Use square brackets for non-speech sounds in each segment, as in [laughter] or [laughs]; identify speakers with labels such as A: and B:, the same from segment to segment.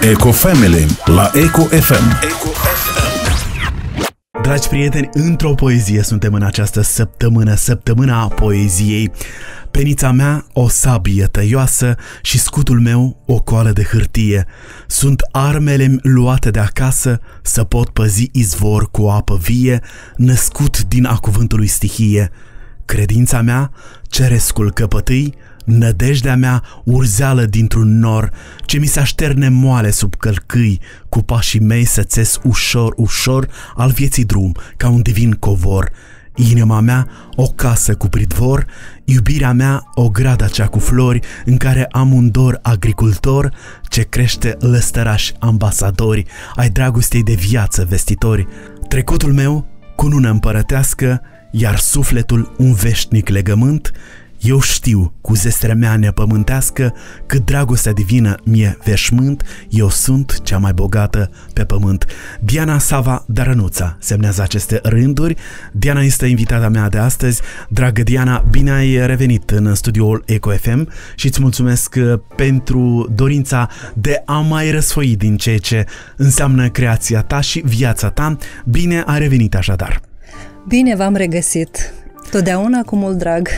A: Eco Family la Eco FM. Eco
B: Dragi prieteni, într-o poezie suntem în această săptămână, săptămâna a poeziei. Penița mea o sabie tăioasă și scutul meu o coală de hârtie. Sunt armele luate de acasă să pot păzi izvor cu apă vie, născut din a cuvântului stihie. Credința mea, cerescul căpătâi, Nădejdea mea urzeală dintr-un nor, ce mi se așterne moale sub călcâi, cu pașii mei să țes ușor, ușor al vieții drum, ca un divin covor. Inima mea, o casă cu pridvor, iubirea mea, o grada cea cu flori, în care am un dor agricultor, ce crește lăstărași ambasadori, ai dragostei de viață vestitori. Trecutul meu, cunună împărătească, iar sufletul un veșnic legământ, eu știu, cu zestrea mea nepământească, că dragostea divină mie veșmânt, eu sunt cea mai bogată pe pământ. Diana Sava Darănuța semnează aceste rânduri. Diana este invitata mea de astăzi. Dragă Diana, bine ai revenit în studioul Eco FM și îți mulțumesc uh, pentru dorința de a mai răsfoi din ceea ce înseamnă creația ta și viața ta. Bine ai revenit așadar!
C: Bine v-am regăsit! Totdeauna cu mult drag!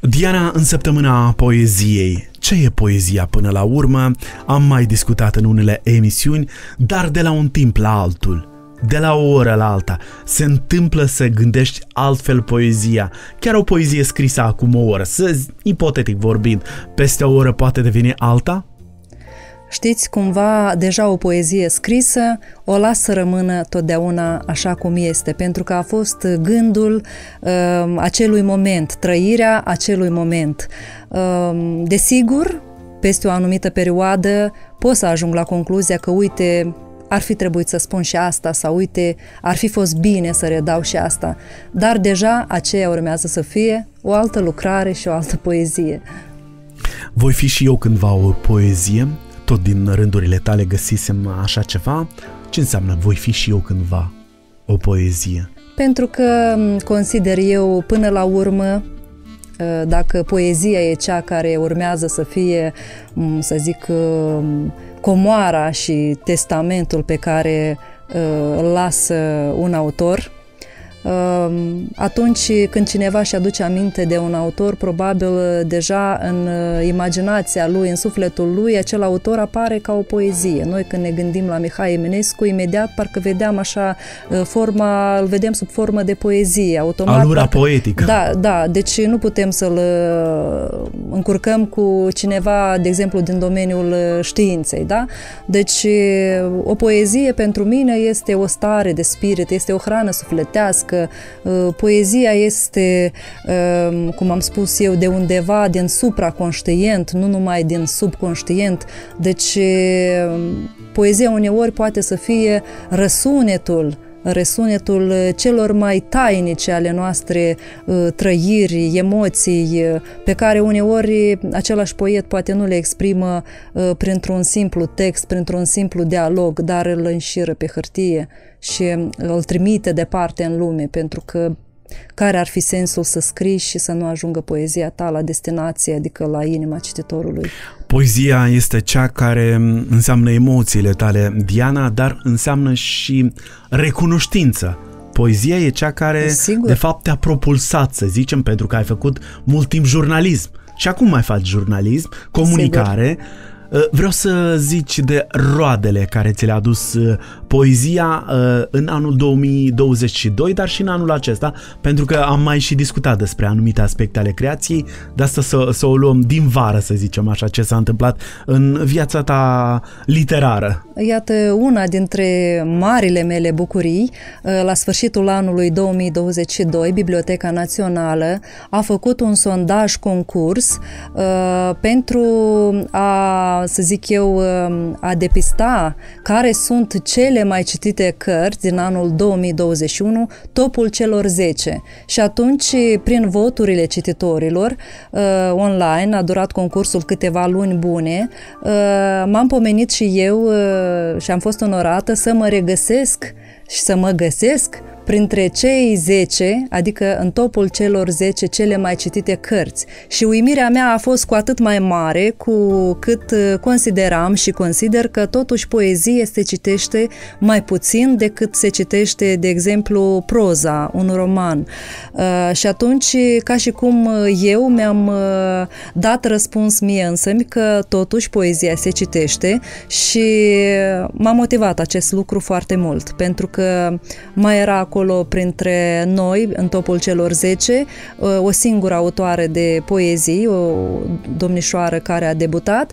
B: Diana, în săptămâna poeziei, ce e poezia până la urmă? Am mai discutat în unele emisiuni, dar de la un timp la altul, de la o oră la alta, se întâmplă să gândești altfel poezia. Chiar o poezie scrisă acum o oră, să, ipotetic vorbind, peste o oră poate deveni alta?
C: Știți, cumva, deja o poezie scrisă o las să rămână totdeauna așa cum este, pentru că a fost gândul uh, acelui moment, trăirea acelui moment. Uh, desigur, peste o anumită perioadă pot să ajung la concluzia că, uite, ar fi trebuit să spun și asta sau uite, ar fi fost bine să redau și asta. Dar deja aceea urmează să fie o altă lucrare și o altă poezie.
B: Voi fi și eu cândva o poezie? Tot din rândurile tale găsisem așa ceva, ce înseamnă voi fi și eu cândva o poezie?
C: Pentru că consider eu până la urmă ă, dacă poezia e cea care urmează să fie, să zic, ă, comoara și testamentul pe care ă, îl lasă un autor, atunci când cineva și aduce aminte de un autor, probabil deja în uh, imaginația lui, în sufletul lui, acel autor apare ca o poezie. Noi când ne gândim la Mihai Eminescu, imediat parcă vedeam așa uh, forma, îl vedem sub formă de poezie.
B: Automat, Alura parcă, poetică.
C: Da, da, deci nu putem să-l uh, încurcăm cu cineva, de exemplu, din domeniul științei, da? Deci o poezie pentru mine este o stare de spirit, este o hrană sufletească, că uh, poezia este, um, cum am spus eu, de undeva din supraconștient, nu numai din subconștient. Deci um, poezia uneori poate să fie răsunetul răsunetul celor mai tainice ale noastre uh, trăiri, emoții, uh, pe care uneori același poet poate nu le exprimă printr-un simplu text, printr-un simplu dialog, dar îl înșiră pe hârtie și îl trimite departe în lume, pentru că care ar fi sensul să scrii și să nu ajungă poezia ta la destinație, adică la inima cititorului?
B: Poezia este cea care înseamnă emoțiile tale, Diana, dar înseamnă și recunoștință. Poezia e cea care, Sigur. de fapt, te-a propulsat, să zicem, pentru că ai făcut mult timp jurnalism. Și acum mai faci jurnalism, comunicare. Sigur Uh, vreau să zici de roadele care ți le-a adus uh, poezia uh, în anul 2022, dar și în anul acesta, pentru că am mai și discutat despre anumite aspecte ale creației, de asta să, să o luăm din vară, să zicem așa, ce s-a întâmplat în viața ta literară.
C: Iată, una dintre marile mele bucurii, la sfârșitul anului 2022, Biblioteca Națională a făcut un sondaj concurs pentru a să zic eu, um, a depista care sunt cele mai citite cărți din anul 2021, topul celor 10. Și atunci, prin voturile cititorilor uh, online, a durat concursul câteva luni bune, uh, m-am pomenit și eu uh, și am fost onorată să mă regăsesc și să mă găsesc printre cei 10, adică în topul celor 10 cele mai citite cărți. Și uimirea mea a fost cu atât mai mare cu cât uh, consideram și consider că totuși poezie se citește mai puțin decât se citește, de exemplu, proza, un roman. Uh, și atunci, ca și cum eu mi-am uh, dat răspuns mie însă că totuși poezia se citește și m-a motivat acest lucru foarte mult, pentru că mai era acolo printre noi, în topul celor 10, o singură autoare de poezii, o domnișoară care a debutat,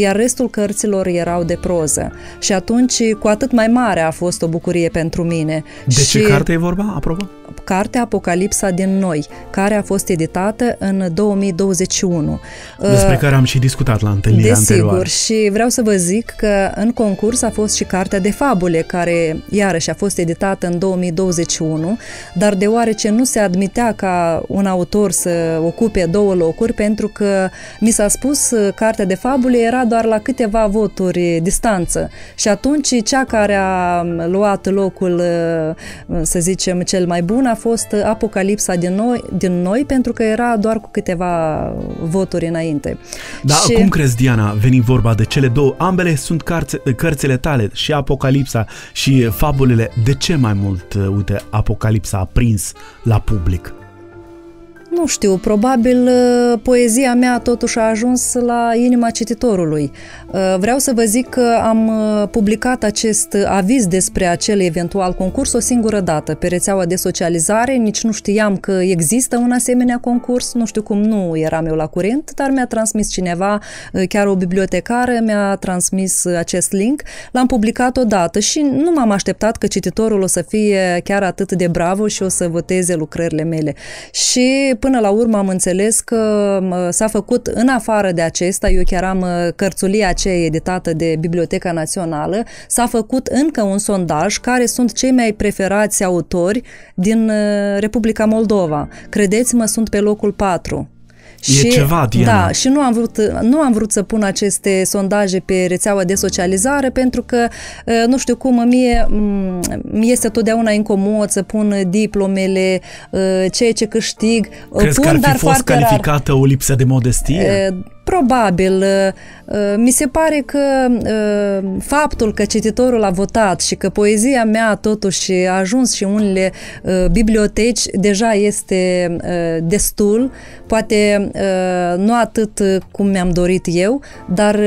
C: iar restul cărților erau de proză. Și atunci, cu atât mai mare a fost o bucurie pentru mine.
B: De
C: și
B: ce carte e vorba, apropo?
C: Cartea Apocalipsa din Noi, care a fost editată în 2021.
B: Despre care am și discutat la întâlnirea
C: Desigur,
B: anterioară.
C: și vreau să vă zic că în concurs a fost și Cartea de Fabule, care iarăși a fost editată în 2021, dar deoarece nu se admitea ca un autor să ocupe două locuri, pentru că mi s-a spus Cartea de Fabule era doar la câteva voturi distanță. Și atunci cea care a luat locul, să zicem, cel mai bun a fost Apocalipsa din noi, din noi pentru că era doar cu câteva voturi înainte.
B: Da, și... cum crezi, Diana, veni vorba de cele două? Ambele sunt cărți, cărțile tale, și Apocalipsa și fabulele. De ce mai mult, uite, Apocalipsa a prins la public?
C: Nu știu, probabil uh, poezia mea totuși a ajuns la inima cititorului. Uh, vreau să vă zic că am uh, publicat acest aviz despre acel eventual concurs o singură dată pe rețeaua de socializare, nici nu știam că există un asemenea concurs, nu știu cum nu eram eu la curent, dar mi-a transmis cineva, chiar o bibliotecară, mi-a transmis acest link, l-am publicat odată și nu m-am așteptat că cititorul o să fie chiar atât de bravo și o să voteze lucrările mele. Și până la urmă am înțeles că s-a făcut în afară de acesta, eu chiar am cărțulia aceea editată de Biblioteca Națională, s-a făcut încă un sondaj care sunt cei mai preferați autori din Republica Moldova. Credeți-mă, sunt pe locul 4.
B: E și, ceva, Diana.
C: Da, și nu am, vrut, nu am vrut să pun aceste sondaje pe rețeaua de socializare pentru că, nu știu cum, mie mi este totdeauna incomod să pun diplomele, ceea ce câștig.
B: Crezi
C: pun,
B: că ar fi
C: dar
B: fost calificată rar. o lipsă de modestie?
C: Probabil. Mi se pare că faptul că cititorul a votat și că poezia mea totuși a ajuns și unele biblioteci deja este destul, poate nu atât cum mi-am dorit eu, dar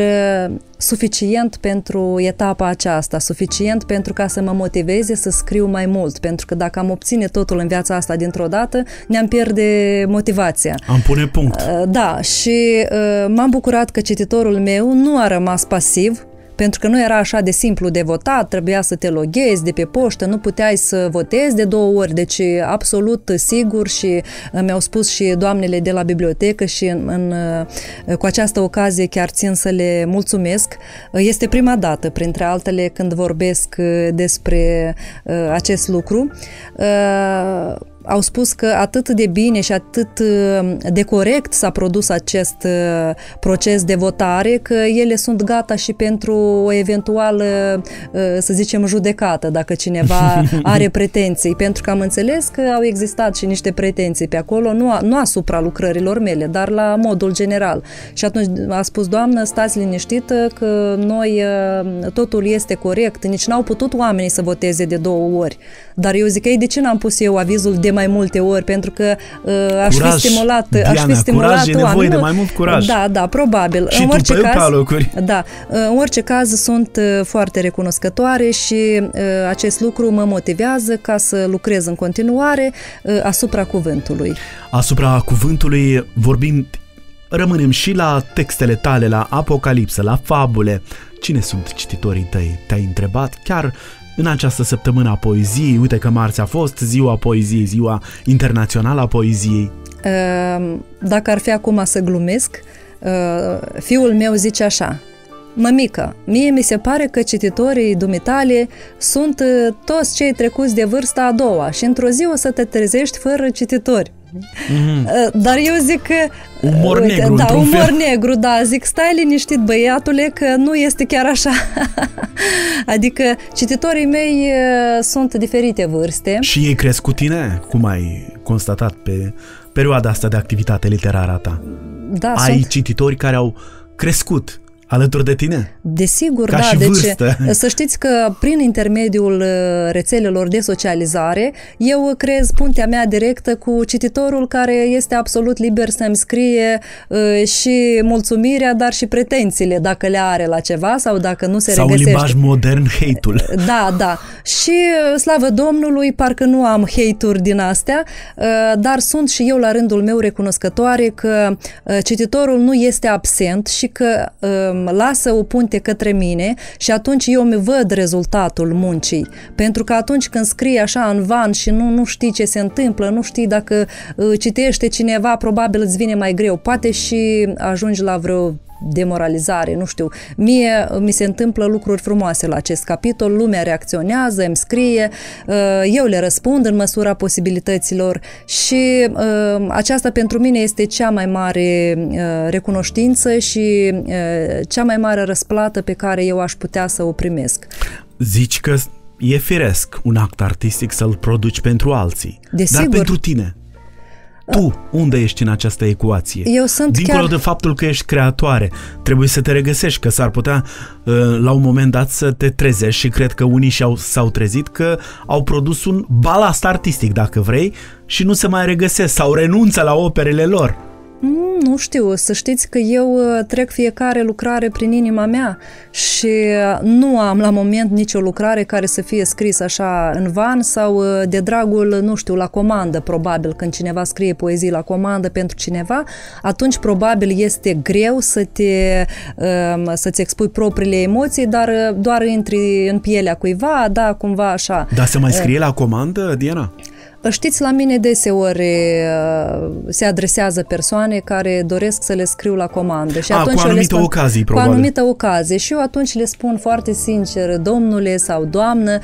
C: suficient pentru etapa aceasta, suficient pentru ca să mă motiveze să scriu mai mult, pentru că dacă am obține totul în viața asta dintr-o dată, ne-am pierde motivația.
B: Am pune punct.
C: Da, și m-am bucurat că cititorul meu nu a rămas pasiv, pentru că nu era așa de simplu de votat, trebuia să te loghezi de pe poștă, nu puteai să votezi de două ori, deci absolut sigur și mi-au spus și doamnele de la bibliotecă și în, în, cu această ocazie chiar țin să le mulțumesc. Este prima dată, printre altele, când vorbesc despre acest lucru au spus că atât de bine și atât uh, de corect s-a produs acest uh, proces de votare că ele sunt gata și pentru o eventuală, uh, să zicem, judecată, dacă cineva [laughs] are pretenții. Pentru că am înțeles că au existat și niște pretenții pe acolo, nu, nu asupra lucrărilor mele, dar la modul general. Și atunci a spus, doamnă, stați liniștită că noi totul este corect, nici n-au putut oamenii să voteze de două ori. Dar eu zic, ei, de ce n-am pus eu avizul de mai multe ori, pentru că uh, aș
B: curaj,
C: fi stimulat,
B: Diana,
C: aș fi stimulat
B: curaj, e nevoie de mai mult curaj.
C: Da, da, probabil.
B: Și
C: în
B: tu
C: orice
B: pe
C: caz,
B: locuri.
C: Da, în orice caz sunt uh, foarte recunoscătoare și uh, acest lucru mă motivează ca să lucrez în continuare uh, asupra cuvântului.
B: Asupra cuvântului vorbim rămânem și la textele tale, la Apocalipsă, la fabule. Cine sunt cititorii tăi? Te-ai întrebat? Chiar în această săptămână a poeziei, uite că marți a fost ziua poeziei, ziua internațională a poeziei.
C: Ehm, dacă ar fi acum să glumesc, ehm, fiul meu zice așa, Mămică, mie mi se pare că cititorii dumitale sunt toți cei trecuți de vârsta a doua și într-o zi o să te trezești fără cititori. Mm-hmm. Dar eu zic că...
B: Umor negru,
C: Da, umor
B: fel.
C: negru, da. Zic, stai liniștit, băiatule, că nu este chiar așa. [laughs] adică cititorii mei sunt diferite vârste.
B: Și ei cresc cu tine? Cum ai constatat pe perioada asta de activitate literară a ta?
C: Da,
B: ai
C: sunt...
B: cititori care au crescut alături de tine?
C: Desigur,
B: Ca
C: da.
B: Și
C: deci,
B: vârstă. [laughs]
C: să știți că prin intermediul uh, rețelelor de socializare, eu creez puntea mea directă cu cititorul care este absolut liber să-mi scrie uh, și mulțumirea, dar și pretențiile, dacă le are la ceva sau dacă nu se
B: sau
C: regăsește.
B: limbaj modern, hate-ul. [laughs]
C: Da, da. Și uh, slavă Domnului, parcă nu am hate-uri din astea, dar sunt și eu la rândul meu recunoscătoare că cititorul nu este absent și că um, lasă o punte către mine și atunci eu mi văd rezultatul muncii. Pentru că atunci când scrii așa în van și nu, nu știi ce se întâmplă, nu știi dacă uh, citește cineva, probabil îți vine mai greu. Poate și ajungi la vreo demoralizare, nu știu. Mie mi se întâmplă lucruri frumoase la acest capitol, lumea reacționează, îmi scrie, eu le răspund în măsura posibilităților și aceasta pentru mine este cea mai mare recunoștință și cea mai mare răsplată pe care eu aș putea să o primesc.
B: Zici că e firesc un act artistic să-l produci pentru alții,
C: Desigur.
B: dar pentru tine. Tu, unde ești în această ecuație?
C: Eu sunt
B: Dincolo
C: chiar...
B: de faptul că ești creatoare, trebuie să te regăsești, că s-ar putea la un moment dat să te trezești și cred că unii și-au, s-au trezit că au produs un balast artistic, dacă vrei, și nu se mai regăsesc sau renunță la operele lor.
C: Nu știu, să știți că eu trec fiecare lucrare prin inima mea și nu am la moment nicio lucrare care să fie scrisă așa în van sau de dragul, nu știu, la comandă, probabil, când cineva scrie poezii la comandă pentru cineva, atunci probabil este greu să te, să-ți expui propriile emoții, dar doar intri în pielea cuiva, da, cumva așa.
B: Dar se mai scrie la comandă, Diana?
C: Știți, la mine deseori se adresează persoane care doresc să le scriu la comandă. Și
B: A,
C: atunci
B: cu
C: eu
B: anumite
C: le spun,
B: ocazii, probabil.
C: Cu anumită ocazie. Și eu atunci le spun foarte sincer, domnule sau doamnă,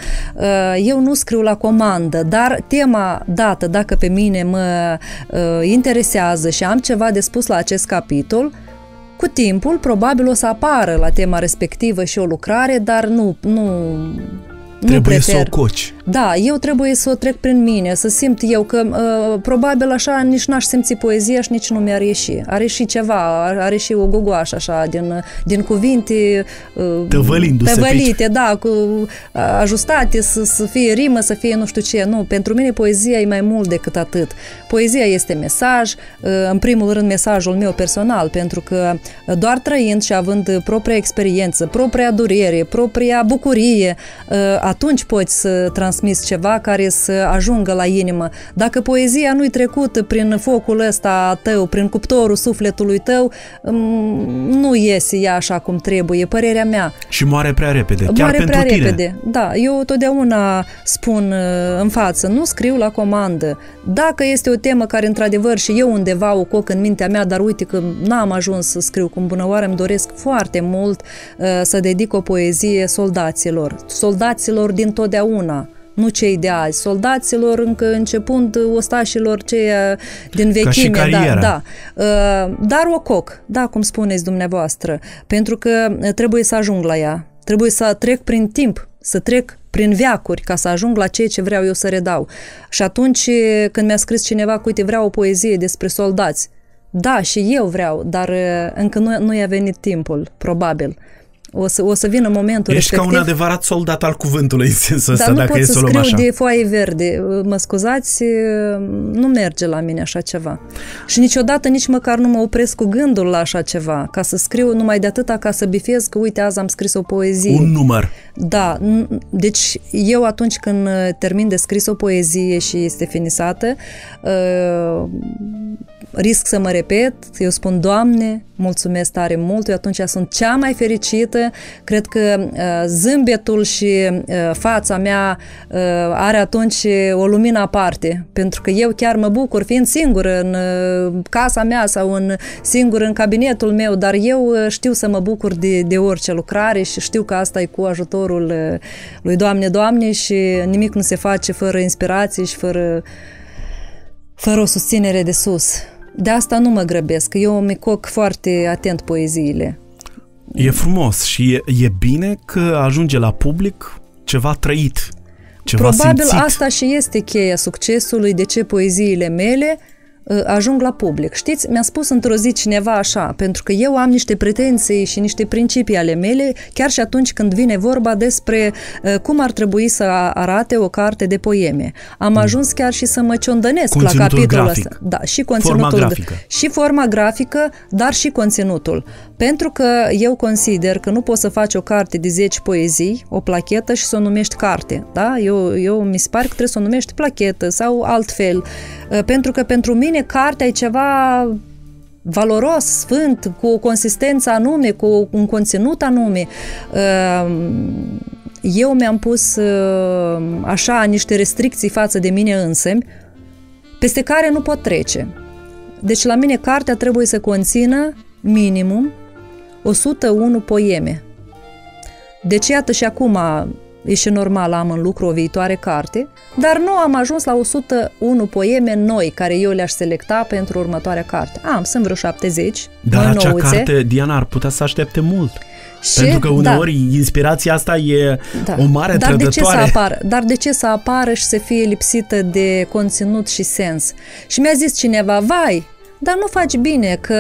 C: eu nu scriu la comandă, dar tema dată, dacă pe mine mă interesează și am ceva de spus la acest capitol, cu timpul, probabil o să apară la tema respectivă și o lucrare, dar nu, nu
B: Trebuie
C: nu prefer.
B: să o coci.
C: Da, eu trebuie să o trec prin mine, să simt eu că uh, probabil așa nici n-aș simți poezia și nici nu mi-ar ieși. Are și ceva, are și o gogoașă așa din, din cuvinte uh,
B: Tăvălindu-se
C: tăvălite, da, cu uh, ajustate, să, să fie rimă, să fie nu știu ce. Nu, pentru mine poezia e mai mult decât atât. Poezia este mesaj, uh, în primul rând mesajul meu personal, pentru că doar trăind și având propria experiență, propria durere, propria bucurie, uh, atunci poți să transmiți ceva care să ajungă la inimă. Dacă poezia nu-i trecută prin focul ăsta tău, prin cuptorul sufletului tău, nu iese ea așa cum trebuie, părerea mea.
B: Și moare prea repede, chiar
C: moare
B: pentru
C: prea
B: tine.
C: repede. Da, eu totdeauna spun în față, nu scriu la comandă. Dacă este o temă care într-adevăr și eu undeva o coc în mintea mea, dar uite că n-am ajuns să scriu cum bunăoară, îmi doresc foarte mult uh, să dedic o poezie soldaților. Soldaților din totdeauna nu cei de azi, soldaților încă începând ostașilor ceia din vechime,
B: Ca și
C: da,
B: cariera.
C: da. Dar o coc, da, cum spuneți dumneavoastră, pentru că trebuie să ajung la ea, trebuie să trec prin timp, să trec prin veacuri ca să ajung la ceea ce vreau eu să redau. Și atunci când mi-a scris cineva că uite vreau o poezie despre soldați, da, și eu vreau, dar încă nu, nu i-a venit timpul, probabil. O să, o să vină momentul
B: Ești
C: respectiv.
B: ca un adevărat soldat al cuvântului în sensul ăsta,
C: Dar nu
B: dacă
C: pot
B: e
C: să
B: să o luăm
C: scriu
B: așa.
C: de foaie verde. Mă scuzați, nu merge la mine așa ceva. Și niciodată nici măcar nu mă opresc cu gândul la așa ceva, ca să scriu numai de atâta ca să bifez că uite azi am scris o poezie.
B: Un număr.
C: Da, deci eu atunci când termin de scris o poezie și este finisată, uh, risc să mă repet, eu spun, Doamne, mulțumesc tare mult, eu atunci sunt cea mai fericită, cred că uh, zâmbetul și uh, fața mea uh, are atunci o lumină aparte, pentru că eu chiar mă bucur fiind singură în uh, casa mea sau în singur în cabinetul meu, dar eu uh, știu să mă bucur de, de orice lucrare și știu că asta e cu ajutorul uh, lui Doamne, Doamne și nimic nu se face fără inspirație și fără fără o susținere de sus. De asta nu mă grăbesc. Eu îmi coc foarte atent poeziile.
B: E frumos și e, e bine că ajunge la public ceva trăit, ceva
C: Probabil
B: simțit.
C: asta și este cheia succesului, de ce poeziile mele uh, ajung la public. Știți, mi-a spus într-o zi cineva așa, pentru că eu am niște pretenții și niște principii ale mele, chiar și atunci când vine vorba despre uh, cum ar trebui să arate o carte de poeme. Am ajuns chiar și să mă ciondănesc la
B: Conținutul
C: capitolul
B: grafic.
C: ăsta. Da, și conținutul.
B: Forma grafică.
C: Și forma grafică, dar și conținutul. Pentru că eu consider că nu poți să faci o carte de 10 poezii, o plachetă și să o numești carte. Da? Eu, eu mi se pare că trebuie să o numești plachetă sau altfel. Uh, Pentru că pentru mine cartea e ceva valoros, sfânt, cu o consistență anume, cu un conținut anume. Uh, Eu mi-am pus uh, așa niște restricții față de mine însămi, peste care nu pot trece. Deci la mine cartea trebuie să conțină minimum 101 poeme. Deci iată și acum e și normal am în lucru o viitoare carte, dar nu am ajuns la 101 poeme noi care eu le-aș selecta pentru următoarea carte. Am, sunt vreo 70,
B: Dar
C: mai
B: acea
C: nouțe.
B: carte, Diana, ar putea să aștepte mult.
C: Și,
B: Pentru că uneori
C: da,
B: inspirația asta e
C: da.
B: o mare
C: dar de ce să
B: trădătoare.
C: apară? Dar de ce să apară și să fie lipsită de conținut și sens? Și mi-a zis cineva, vai, dar nu faci bine că,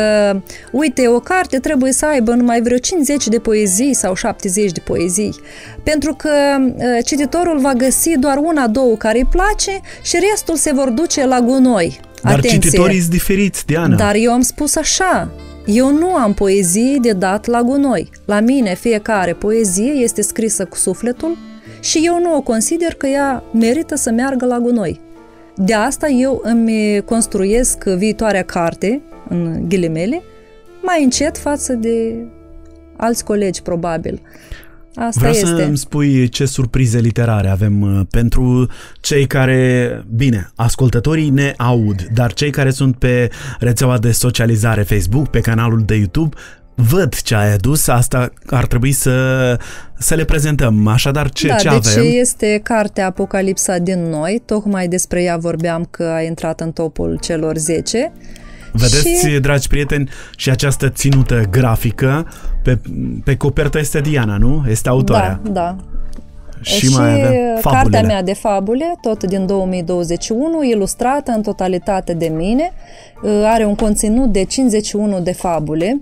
C: uite, o carte trebuie să aibă numai vreo 50 de poezii sau 70 de poezii, pentru că uh, cititorul va găsi doar una, două care îi place și restul se vor duce la gunoi.
B: Dar
C: Atenție!
B: cititorii sunt diferiți, Diana.
C: Dar eu am spus așa, eu nu am poezii de dat la gunoi. La mine fiecare poezie este scrisă cu sufletul și eu nu o consider că ea merită să meargă la gunoi. De asta eu îmi construiesc viitoarea carte, în ghilimele, mai încet față de alți colegi, probabil. Asta
B: Vreau
C: este.
B: să îmi spui ce surprize literare avem uh, pentru cei care, bine, ascultătorii ne aud, dar cei care sunt pe rețeaua de socializare Facebook, pe canalul de YouTube, văd ce ai adus, asta ar trebui să, să le prezentăm. Așadar, ce,
C: da,
B: ce
C: deci
B: avem?
C: este cartea Apocalipsa din noi, tocmai despre ea vorbeam că a intrat în topul celor 10.
B: Vedeți,
C: și-
B: dragi prieteni, și această ținută grafică, pe, pe copertă este Diana, nu? Este autoarea.
C: Da, da.
B: Și, mai avem
C: cartea
B: fabulele.
C: mea de fabule, tot din 2021, ilustrată în totalitate de mine, uh, are un conținut de 51 de fabule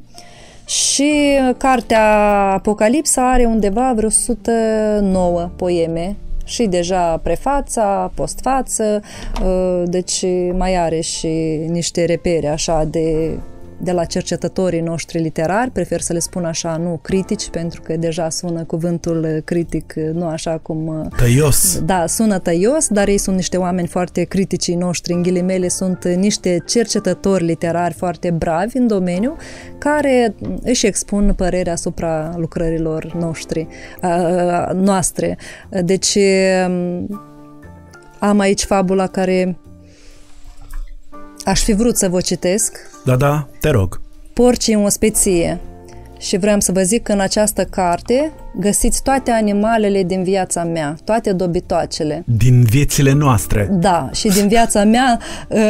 C: și cartea Apocalipsa are undeva vreo 109 poeme. Și deja prefața, postfață, uh, deci mai are și niște repere așa de de la cercetătorii noștri literari, prefer să le spun așa, nu critici, pentru că deja sună cuvântul critic, nu așa cum...
B: Tăios.
C: Da, sună tăios, dar ei sunt niște oameni foarte critici noștri, în ghilimele sunt niște cercetători literari foarte bravi în domeniu, care își expun părerea asupra lucrărilor noștri, a, noastre. Deci am aici fabula care aș fi vrut să vă citesc,
B: Da, da, te rog.
C: Porcii în ospeție. Și vreau să vă zic că în această carte găsiți toate animalele din viața mea, toate dobitoacele.
B: Din viețile noastre.
C: Da, și din viața mea [laughs] uh,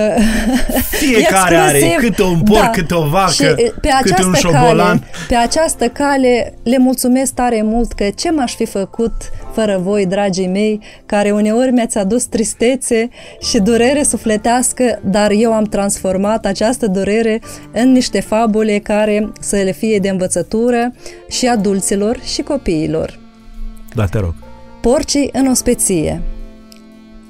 B: Fiecare are
C: exclusiv,
B: câte un porc, câte o vacă,
C: și, uh, pe
B: câte un
C: această
B: șobolan.
C: Cale, pe această cale le mulțumesc tare mult că ce m-aș fi făcut fără voi, dragii mei, care uneori mi-ați adus tristețe și durere sufletească, dar eu am transformat această durere în niște fabule care să le fie de învățătură și adulților și copiilor.
B: Da, te rog.
C: Porcii în ospeție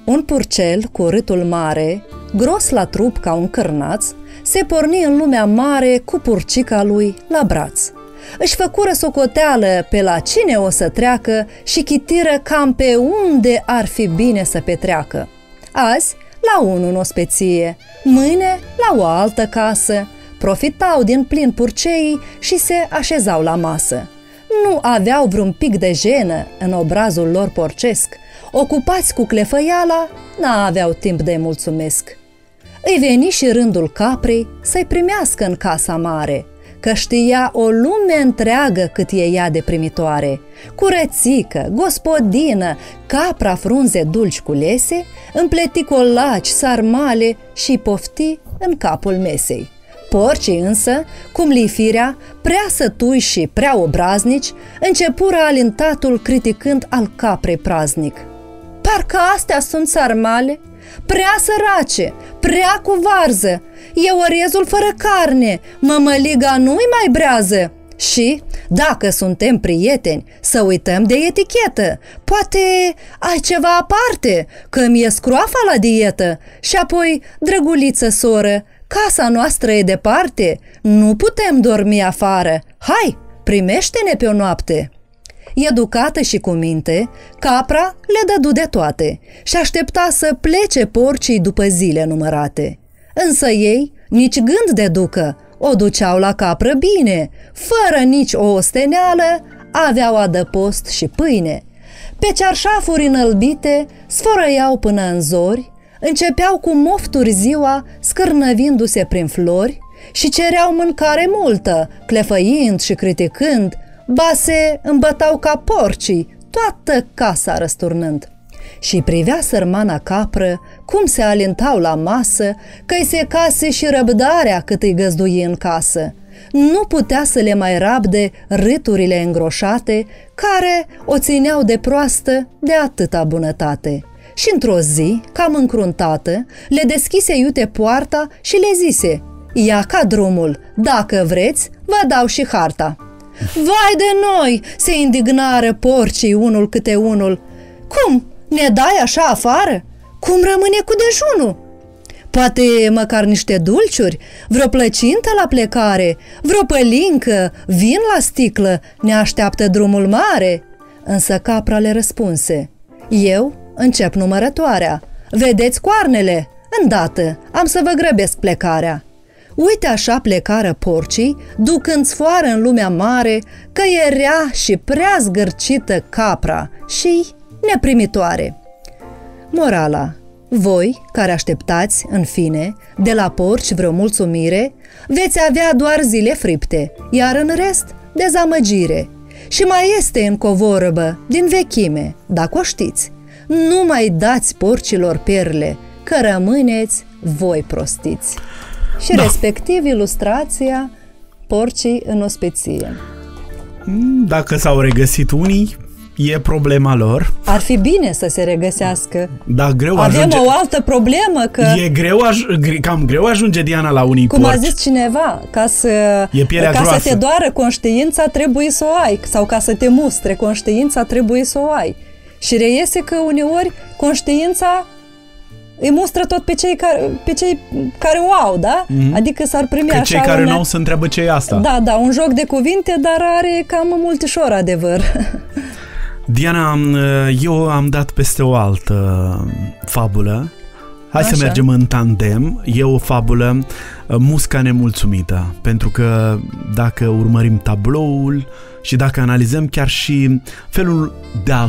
C: Un purcel cu râtul mare, gros la trup ca un cârnaț, se porni în lumea mare cu purcica lui la braț. Își făcură socoteală pe la cine o să treacă și chitiră cam pe unde ar fi bine să petreacă. Azi, la unul în ospeție, mâine la o altă casă, profitau din plin purceii și se așezau la masă. Nu aveau vreun pic de jenă în obrazul lor porcesc. Ocupați cu clefăiala, n-aveau timp de mulțumesc. Îi veni și rândul caprei să-i primească în casa mare. că știa o lume întreagă cât e ea de primitoare. Curățică, gospodină, capra frunze dulci culese, împleti colaci, sarmale și pofti în capul mesei. Porcii însă, cum lifirea, prea sătui și prea obraznici, începură alintatul criticând al caprei praznic. Parcă astea sunt sarmale, prea sărace, prea cu varză, e orezul fără carne, mămăliga nu-i mai brează. Și, dacă suntem prieteni, să uităm de etichetă. Poate ai ceva aparte, că mi-e scroafa la dietă. Și apoi, drăguliță soră, casa noastră e departe, nu putem dormi afară. Hai, primește-ne pe o noapte. Educată și cu minte, capra le dădu de toate și aștepta să plece porcii după zile numărate. Însă ei, nici gând de ducă, o duceau la capră bine, fără nici o osteneală, aveau adăpost și pâine. Pe cearșafuri înălbite sfărăiau până în zori, începeau cu mofturi ziua, scârnăvindu-se prin flori, și cereau mâncare multă, clefăind și criticând, base îmbătau ca porcii, toată casa răsturnând. Și privea sărmana capră cum se alintau la masă, că-i se case și răbdarea cât îi găzdui în casă. Nu putea să le mai rabde râturile îngroșate, care o țineau de proastă de atâta bunătate. Și într-o zi, cam încruntată, le deschise iute poarta și le zise, Ia ca drumul, dacă vreți, vă dau și harta. Vai de noi!" se indignară porcii unul câte unul. Cum? Ne dai așa afară? Cum rămâne cu dejunul? Poate măcar niște dulciuri, vreo plăcintă la plecare, vreo pălincă, vin la sticlă, ne așteaptă drumul mare. Însă capra le răspunse, eu încep numărătoarea. Vedeți coarnele? Îndată, am să vă grăbesc plecarea. Uite așa plecară porcii, ducând sfoară în lumea mare, că e rea și prea zgârcită capra și neprimitoare. Morala voi, care așteptați, în fine, de la porci vreo mulțumire, veți avea doar zile fripte, iar în rest, dezamăgire. Și mai este în covorăbă, din vechime, dacă o știți. Nu mai dați porcilor perle, că rămâneți voi prostiți și da. respectiv ilustrația porcii în ospeție.
B: Mm, dacă s-au regăsit unii, e problema lor.
C: Ar fi bine să se regăsească.
B: Da, greu
C: Avem
B: ajunge...
C: o altă problemă că...
B: E greu, aj- cam greu ajunge Diana la unii
C: Cum
B: porci.
C: a zis cineva, ca să,
B: E pielea
C: ca
B: groasă.
C: să te doară conștiința trebuie să o ai sau ca să te mustre conștiința trebuie să o ai. Și reiese că uneori conștiința îi mustră tot pe cei care, pe cei care o au, da? Mm-hmm. Adică s-ar primi
B: Că
C: așa
B: cei care
C: lumea-
B: nu au să întreabă ce e asta.
C: Da, da, un joc de cuvinte, dar are cam multișor adevăr. [laughs]
B: Diana, am, eu am dat peste o altă fabulă. Hai să
C: Așa.
B: mergem în tandem. E o fabulă uh, Musca nemulțumită, pentru că dacă urmărim tabloul și dacă analizăm chiar și felul de a,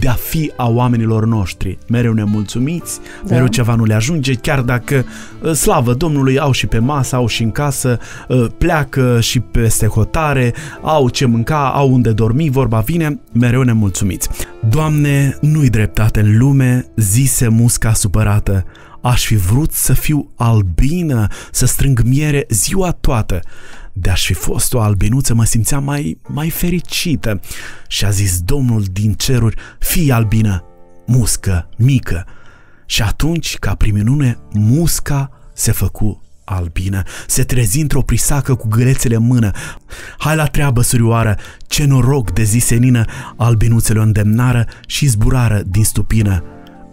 B: de a fi a oamenilor noștri, mereu nemulțumiți,
C: Da.
B: mereu ceva nu le ajunge, chiar dacă, uh, slavă Domnului, au și pe masă, au și în casă, uh, pleacă și peste hotare, au ce mânca, au unde dormi, vorba vine, mereu nemulțumiți. Doamne, nu-i dreptate în lume, zise musca supărată, aș fi vrut să fiu albină, să strâng miere ziua toată. De-aș fi fost o albinuță, mă simțeam mai, mai fericită. Și a zis Domnul din ceruri, fii albină, muscă, mică. Și atunci, ca prin minune, musca se făcu albină. Se trezi într-o prisacă cu gălețele în mână. Hai la treabă, surioară, ce noroc de zi senină, albinuțele o îndemnară și zburară din stupină.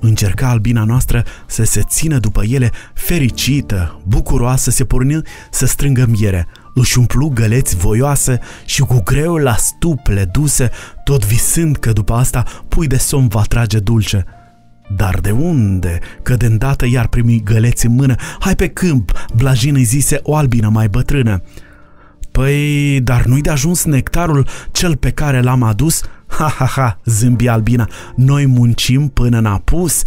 B: Încerca albina noastră să se țină după ele, fericită, bucuroasă, se porni să strângă miere. Își umplu găleți voioasă și cu greu la stuple duse, tot visând că după asta pui de somn va trage dulce. Dar de unde? Că de îndată iar primi găleți în mână, hai pe câmp, blajin îi zise o albină mai bătrână. Păi, dar nu-i de ajuns nectarul cel pe care l-am adus? Ha, ha, ha, zâmbi albina, noi muncim până n-a pus.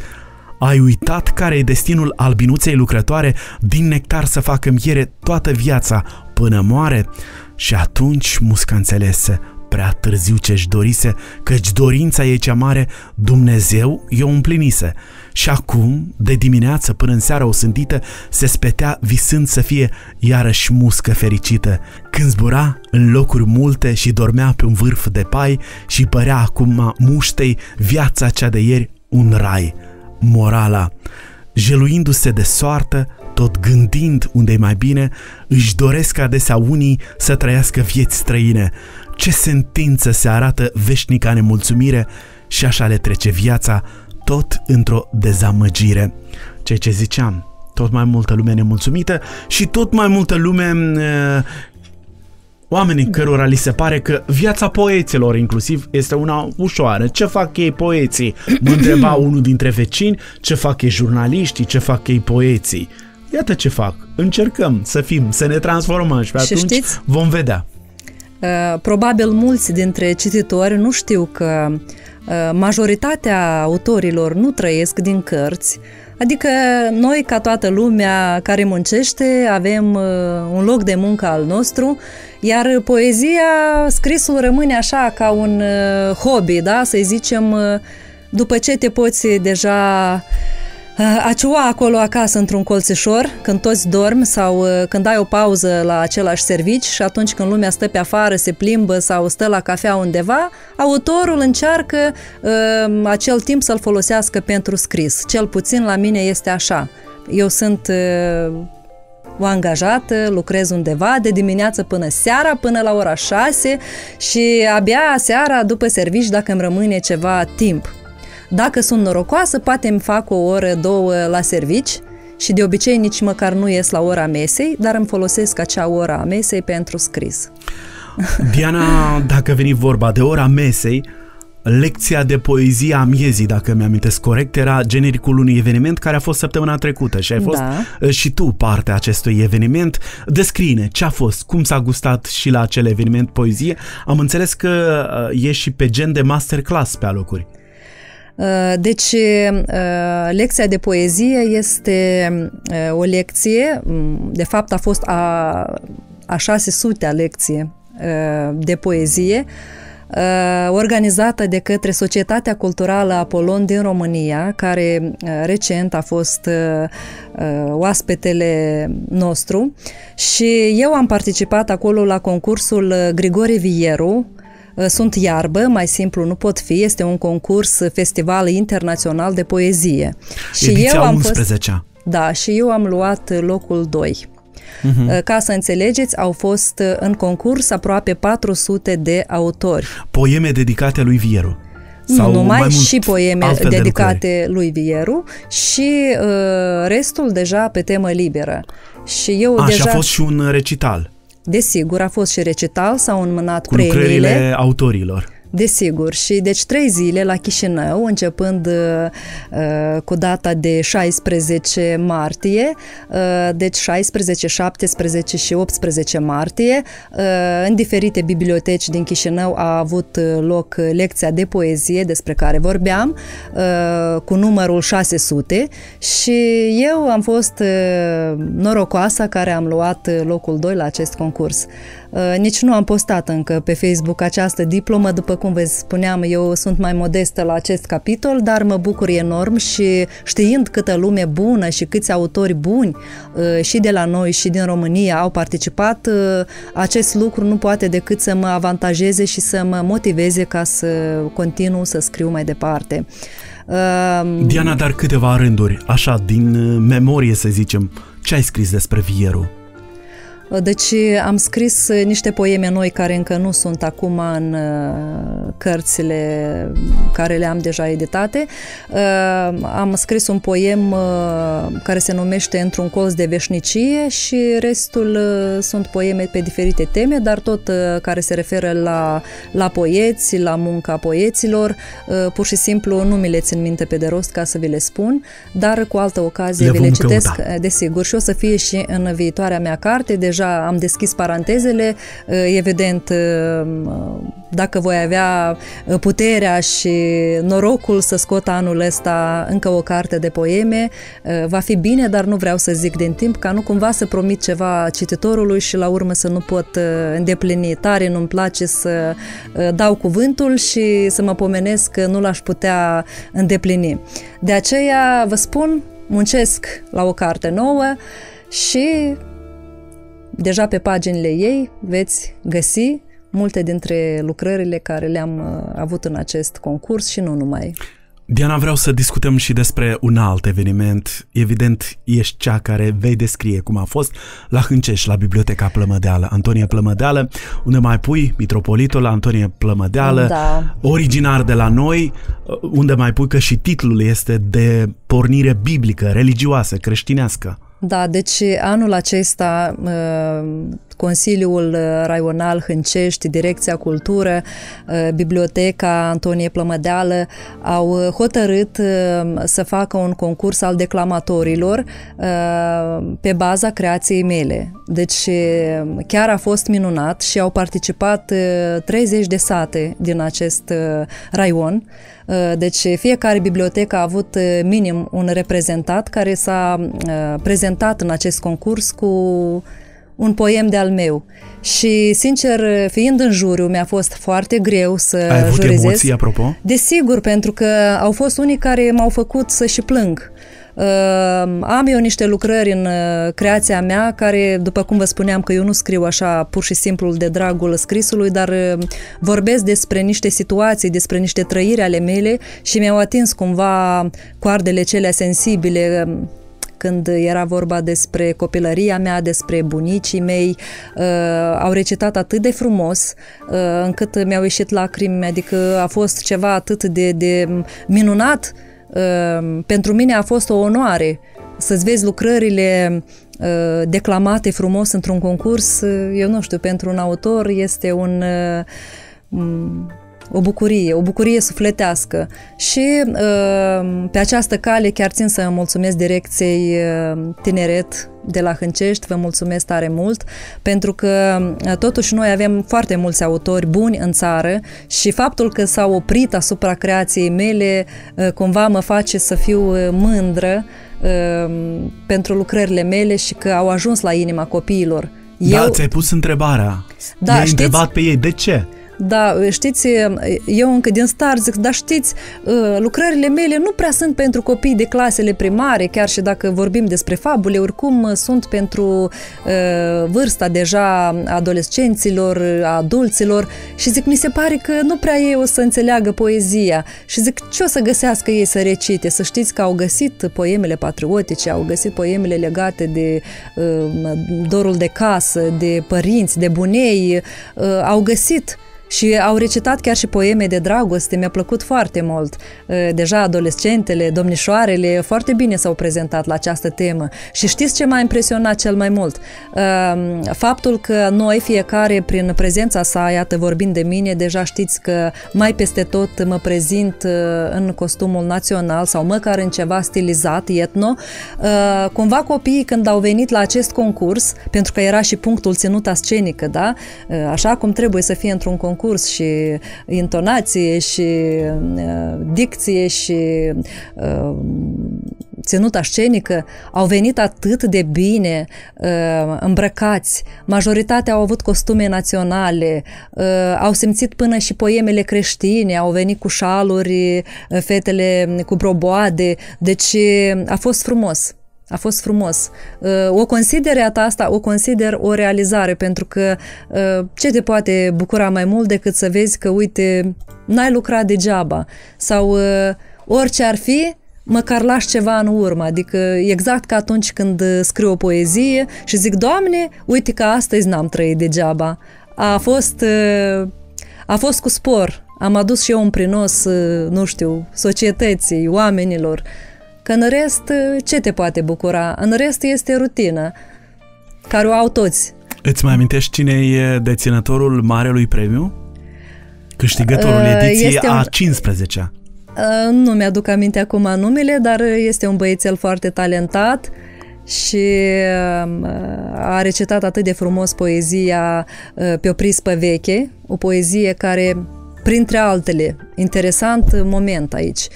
B: Ai uitat care e destinul albinuței lucrătoare din nectar să facă miere toată viața până moare? Și atunci musca înțelese prea târziu ce-și dorise, căci dorința ei cea mare, Dumnezeu i-o împlinise. Și acum, de dimineață până în seara o sântită, se spetea visând să fie iarăși muscă fericită. Când zbura în locuri multe și dormea pe un vârf de pai și părea acum muștei viața cea de ieri un rai. Morala. Jeluindu-se de soartă, tot gândind unde e mai bine, își doresc adesea unii să trăiască vieți străine. Ce sentință se arată veșnica nemulțumire și așa le trece viața, tot într-o dezamăgire. Ceea ce ziceam, tot mai multă lume nemulțumită și tot mai multă lume uh, oamenii cărora li se pare că viața poeților inclusiv este una ușoară. Ce fac ei poeții? [clears throat] Mă întreba unul dintre vecini ce fac ei jurnaliștii, ce fac ei poeții. Iată ce fac. Încercăm să fim, să ne transformăm și pe și atunci știți? vom vedea.
C: Uh, probabil mulți dintre cititori nu știu că uh, majoritatea autorilor nu trăiesc din cărți, adică noi, ca toată lumea care muncește, avem uh, un loc de muncă al nostru, iar poezia, scrisul rămâne așa ca un hobby, da? să zicem, după ce te poți deja a ciua acolo acasă într-un colțișor, când toți dorm sau uh, când ai o pauză la același servici și atunci când lumea stă pe afară, se plimbă sau stă la cafea undeva, autorul încearcă uh, acel timp să-l folosească pentru scris. Cel puțin la mine este așa. Eu sunt uh, o angajată, lucrez undeva de dimineață până seara, până la ora 6 și abia seara, după servici, dacă îmi rămâne ceva timp dacă sunt norocoasă, poate îmi fac o oră, două la servici și de obicei nici măcar nu ies la ora mesei, dar îmi folosesc acea ora a mesei pentru scris. [laughs]
B: Diana, dacă veni vorba de ora mesei, lecția de poezie a miezii, dacă mi-amintesc corect, era genericul unui eveniment care a fost săptămâna trecută și ai fost da. Uh, și tu parte a acestui eveniment. Descrie ce a fost, cum s-a gustat și la acel eveniment poezie. Am înțeles că uh, e și pe gen de masterclass pe alocuri.
C: Uh, deci, uh, lecția de poezie este uh, o lecție, mm, de fapt a fost a, a 600-a lecție de poezie, organizată de către Societatea Culturală Apolon din România, care recent a fost oaspetele nostru. Și eu am participat acolo la concursul Grigore Vieru, Uh, sunt iarbă, mai simplu nu pot fi, este un concurs uh, festival internațional de poezie.
B: Și Ediția eu am 11
C: fost, Da, și eu am luat uh, locul 2. Uh-huh. Mhm. Ca să înțelegeți, au fost în concurs aproape 400 de autori.
B: Poeme dedicate lui Vieru.
C: Sau nu numai, și poeme dedicate de lui Vieru și uh, restul deja pe temă liberă.
B: Și eu a, deja... și a fost și un recital.
C: Desigur, a fost și recital, s-au înmânat
B: Cu premiile. autorilor.
C: Desigur, și deci trei zile la Chișinău, începând uh, cu data de 16 martie, uh, deci 16, 17 și 18 martie, uh, în diferite biblioteci din Chișinău a avut loc lecția de poezie despre care vorbeam, uh, cu numărul 600 și eu am fost uh, norocoasa care am luat locul 2 la acest concurs. Uh, nici nu am postat încă pe Facebook această diplomă, după cum vă spuneam, eu sunt mai modestă la acest capitol, dar mă bucur enorm și știind câtă lume bună și câți autori buni uh, și de la noi și din România au participat, uh, acest lucru nu poate decât să mă avantajeze și să mă motiveze ca să continu să scriu mai departe.
B: Diana, dar câteva rânduri, așa, din memorie să zicem, ce ai scris despre Vieru?
C: Deci am scris niște poeme noi care încă nu sunt acum în uh, cărțile care le am deja editate. Uh, am scris un poem uh, care se numește Într-un colț de veșnicie și restul sunt poeme pe diferite teme, dar tot care se referă la, la poeți, la munca poeților. Pur și simplu nu mi le țin minte pe de rost ca să vi le spun, dar cu altă ocazie le vi le citesc, căuta. desigur, și o să fie și în viitoarea mea carte. Deja deja am deschis parantezele, evident, dacă voi avea puterea și norocul să scot anul ăsta încă o carte de poeme, va fi bine, dar nu vreau să zic din timp, ca nu cumva să promit ceva cititorului și la urmă să nu pot îndeplini. Tare nu-mi place să dau cuvântul și să mă pomenesc că nu l-aș putea îndeplini. De aceea vă spun, muncesc la o carte nouă și deja pe paginile ei veți găsi multe dintre lucrările care le-am uh, avut în acest concurs și nu numai.
B: Diana, vreau să discutăm și despre un alt eveniment. Evident, ești cea care vei descrie cum a fost la Hânceș, la Biblioteca Plămădeală, Antonie Plămădeală, unde mai pui mitropolitul Antonie Plămădeală,
C: da.
B: originar de la noi, unde mai pui că și titlul este de pornire biblică, religioasă, creștinească.
C: Da, deci anul acesta uh, Consiliul uh, Raional Hâncești, Direcția Cultură, uh, Biblioteca Antonie Plămădeală au hotărât să facă un concurs al declamatorilor pe baza creației mele. Deci chiar a fost minunat și au participat 30 de sate din acest raion. Deci fiecare bibliotecă a avut minim un reprezentat care s-a prezentat în acest concurs cu un poem de-al meu. Și, sincer, fiind în juriu, mi-a fost foarte greu să
B: Ai avut
C: jurizez.
B: emoții, apropo?
C: Desigur, pentru că au fost unii care m-au făcut să și plâng. Uh, am eu niște lucrări în uh, creația mea care, după cum vă spuneam, că eu nu scriu așa pur și simplu de dragul scrisului, dar uh, vorbesc despre niște situații, despre niște trăiri ale mele și mi-au atins cumva coardele cele sensibile când era vorba despre copilăria mea, despre bunicii mei, uh, au recitat atât de frumos uh, încât mi-au ieșit lacrimi, adică a fost ceva atât de, de minunat. Uh, pentru mine a fost o onoare să-ți vezi lucrările uh, declamate frumos într-un concurs, uh, eu nu știu, pentru un autor este un uh, o bucurie, o bucurie sufletească. Și uh, pe această cale chiar țin să mulțumesc direcției uh, Tineret de la Hâncești, vă mulțumesc tare mult, pentru că uh, totuși noi avem foarte mulți autori buni în țară și faptul că s-au oprit asupra creației mele cumva mă face să fiu mândră pentru lucrările mele și că au ajuns la inima copiilor.
B: Da, Eu... ți-ai pus întrebarea. Da, I-ai știți... întrebat pe ei de ce?
C: Da, știți, eu încă din start zic, dar știți, lucrările mele nu prea sunt pentru copii de clasele primare, chiar și dacă vorbim despre fabule, oricum sunt pentru vârsta deja adolescenților, adulților și zic, mi se pare că nu prea ei o să înțeleagă poezia și zic, ce o să găsească ei să recite? Să știți că au găsit poemele patriotice, au găsit poemele legate de dorul de casă, de părinți, de bunei, au găsit și au recitat chiar și poeme de dragoste, mi-a plăcut foarte mult. Deja adolescentele, domnișoarele, foarte bine s-au prezentat la această temă. Și știți ce m-a impresionat cel mai mult? Faptul că noi, fiecare, prin prezența sa, iată, vorbind de mine, deja știți că mai peste tot mă prezint în costumul național sau măcar în ceva stilizat, etno. Cumva copiii, când au venit la acest concurs, pentru că era și punctul ținuta scenică, da? Așa cum trebuie să fie într-un concurs, concurs și intonație și uh, dicție și uh, ținuta scenică au venit atât de bine uh, îmbrăcați, majoritatea au avut costume naționale, uh, au simțit până și poemele creștine, au venit cu șaluri, uh, fetele cu broboade, deci a fost frumos. A fost frumos. Uh, o consider asta, o consider o realizare, pentru că uh, ce te poate bucura mai mult decât să vezi că, uite, n-ai lucrat degeaba sau uh, orice ar fi, măcar lași ceva în urmă, adică exact ca atunci când scriu o poezie și zic, Doamne, uite că astăzi n-am trăit degeaba. A fost, a fost cu spor, am adus și eu un prinos, nu știu, societății, oamenilor, Că în rest, ce te poate bucura? În rest este rutină, care o au toți.
B: Îți mai amintești cine e deținătorul Marelui Premiu? Câștigătorul uh, ediției este a 15-a.
C: Uh, nu mi-aduc aminte acum numele, dar este un băiețel foarte talentat și um, a recitat atât de frumos poezia uh, pe o prispă veche, o poezie care, printre altele, interesant moment aici,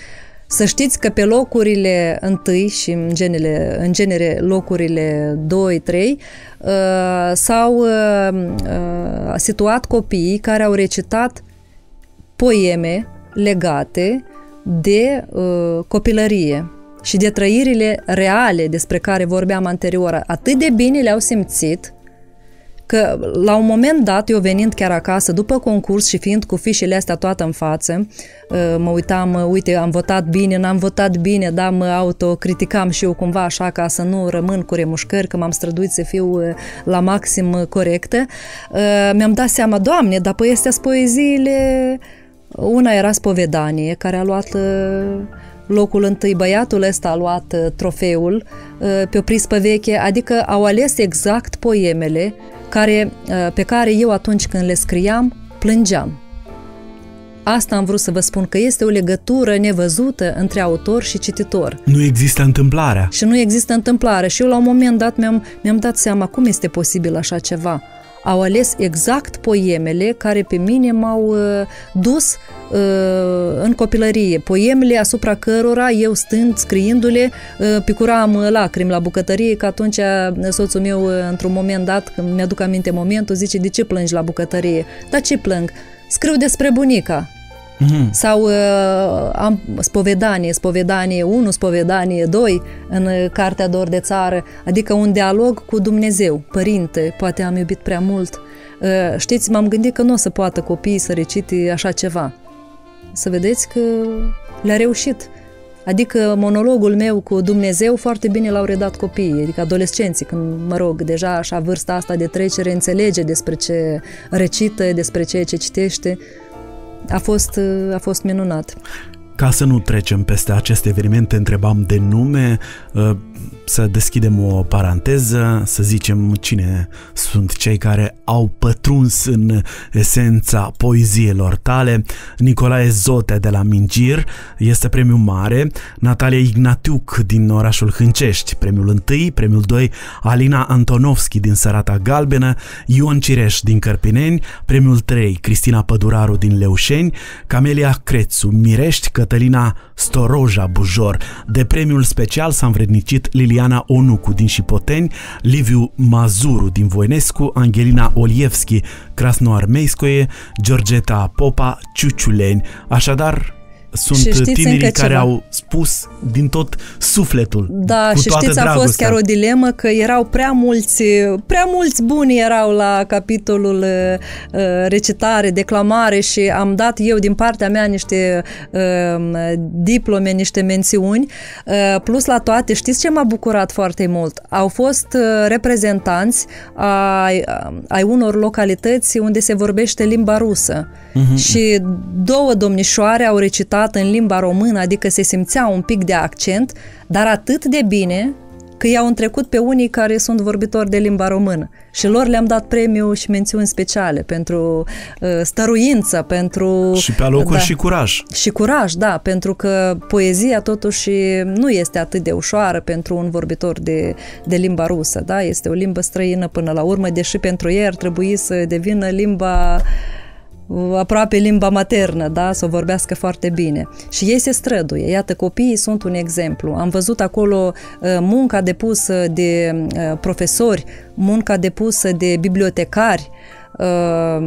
C: să știți că pe locurile întâi și în, genele, în genere locurile 2-3 uh, s-au uh, uh, situat copiii care au recitat poeme legate de uh, copilărie și de trăirile reale despre care vorbeam anterior. Atât de bine le-au simțit că la un moment dat, eu venind chiar acasă, după concurs și fiind cu fișele astea toată în față, uh, mă uitam, uite, am votat bine, n-am votat bine, da, mă autocriticam și eu cumva așa ca să nu rămân cu remușcări, că m-am străduit să fiu uh, la maxim corectă. Uh, mi-am dat seama, Doamne, dar păi astea poeziile... Una era spovedanie, care a luat locul întâi, băiatul ăsta a luat trofeul pe o prispă veche, adică au ales exact poemele care, uh, pe care eu atunci când le scriam, plângeam. Asta am vrut să vă spun că este o legătură nevăzută între autor și cititor.
B: Nu există întâmplarea.
C: Și nu există întâmplare. Și eu la un moment dat mi-am, mi-am dat seama cum este posibil așa ceva au ales exact poemele care pe mine m-au uh, dus uh, în copilărie. Poemele asupra cărora eu stând, scriindu-le, uh, picuram lacrimi la bucătărie, că atunci uh, soțul meu, uh, într-un moment dat, când mi-aduc aminte momentul, zice, de ce plângi la bucătărie? Dar ce plâng? Scriu despre bunica. Mm-hmm. Sau uh, am spovedanie, spovedanie 1, spovedanie 2 în Cartea Dor de Țară, adică un dialog cu Dumnezeu. Părinte, poate am iubit prea mult. Uh, știți, m-am gândit că nu o să poată copiii să recite așa ceva. Să vedeți că le-a reușit. Adică monologul meu cu Dumnezeu foarte bine l-au redat copiii, adică adolescenții, când, mă rog, deja așa vârsta asta de trecere înțelege despre ce recită, despre ceea ce citește a fost, a fost minunat.
B: Ca să nu trecem peste acest eveniment, întrebam de nume, uh, să deschidem o paranteză, să zicem cine sunt cei care au pătruns în esența poeziilor tale. Nicolae Zote de la Mingir este premiul mare, Natalia Ignatiuc din orașul Hâncești, premiul 1, premiul 2 Alina Antonovski din Sărata Galbenă, Ion Cireș din Cărpineni, premiul 3 Cristina Păduraru din Leușeni, Camelia Crețu Mirești, Cătălina Storoja Bujor. De premiul special s-a învrednicit Liliana Onucu din Șipoteni, Liviu Mazuru din Voinescu, Angelina Olievski, Krasnoarmeiskoie, Georgeta Popa, Ciuciuleni. Așadar, sunt tinerii care ceva. au spus din tot sufletul.
C: Da,
B: cu
C: și
B: toată
C: știți,
B: dragostea.
C: a fost chiar o dilemă că erau prea mulți, prea mulți buni erau la capitolul uh, recitare, declamare și am dat eu din partea mea niște uh, diplome, niște mențiuni. Uh, plus la toate, știți ce m-a bucurat foarte mult? Au fost uh, reprezentanți ai, ai unor localități unde se vorbește limba rusă. Uh-huh. Și două domnișoare au recitat în limba română, adică se simțea un pic de accent, dar atât de bine că i-au întrecut pe unii care sunt vorbitori de limba română. Și lor le-am dat premiu și mențiuni speciale pentru uh, stăruință, pentru...
B: Și pe alocuri
C: da,
B: și curaj.
C: Și curaj, da, pentru că poezia totuși nu este atât de ușoară pentru un vorbitor de, de limba rusă, da? Este o limbă străină până la urmă, deși pentru ei ar trebui să devină limba aproape limba maternă, da, să o vorbească foarte bine. Și ei se străduie. Iată, copiii sunt un exemplu. Am văzut acolo uh, munca depusă de uh, profesori, munca depusă de bibliotecari, Uh,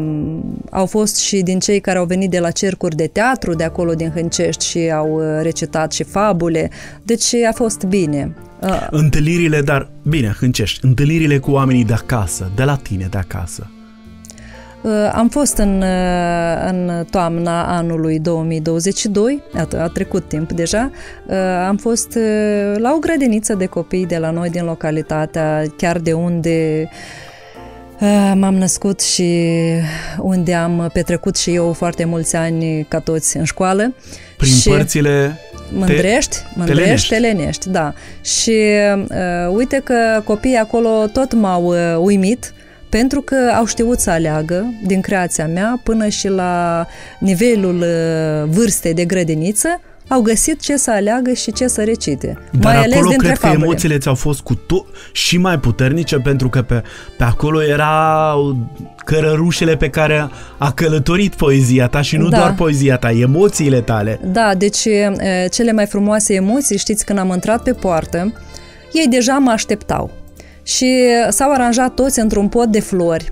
C: au fost și din cei care au venit de la cercuri de teatru de acolo din Hâncești și au uh, recitat și fabule, deci a fost bine.
B: Uh. Întâlnirile, dar bine, Hâncești, întâlnirile cu oamenii de acasă, de la tine de acasă.
C: Uh, am fost în, uh, în toamna anului 2022, a, a trecut timp deja, uh, am fost la o grădiniță de copii de la noi din localitatea, chiar de unde m-am născut și unde am petrecut și eu foarte mulți ani ca toți în școală.
B: Prin și părțile
C: Mândrești, te, Mândrești, te lenești, da. Și uh, uite că copiii acolo tot m-au uh, uimit pentru că au știut să aleagă din creația mea până și la nivelul uh, vârstei de grădiniță, au găsit ce să aleagă și ce să recite.
B: Dar
C: mai ales
B: acolo
C: dintre
B: cred că
C: fabule.
B: emoțiile ți-au fost cu to- și mai puternice pentru că pe, pe acolo erau cărărușele pe care a călătorit poezia ta și nu
C: Da.
B: doar poezia ta, emoțiile tale.
C: Da, deci e, cele mai frumoase emoții, știți, când am intrat pe poartă, ei deja mă așteptau. Și s-au aranjat toți într-un pod de flori.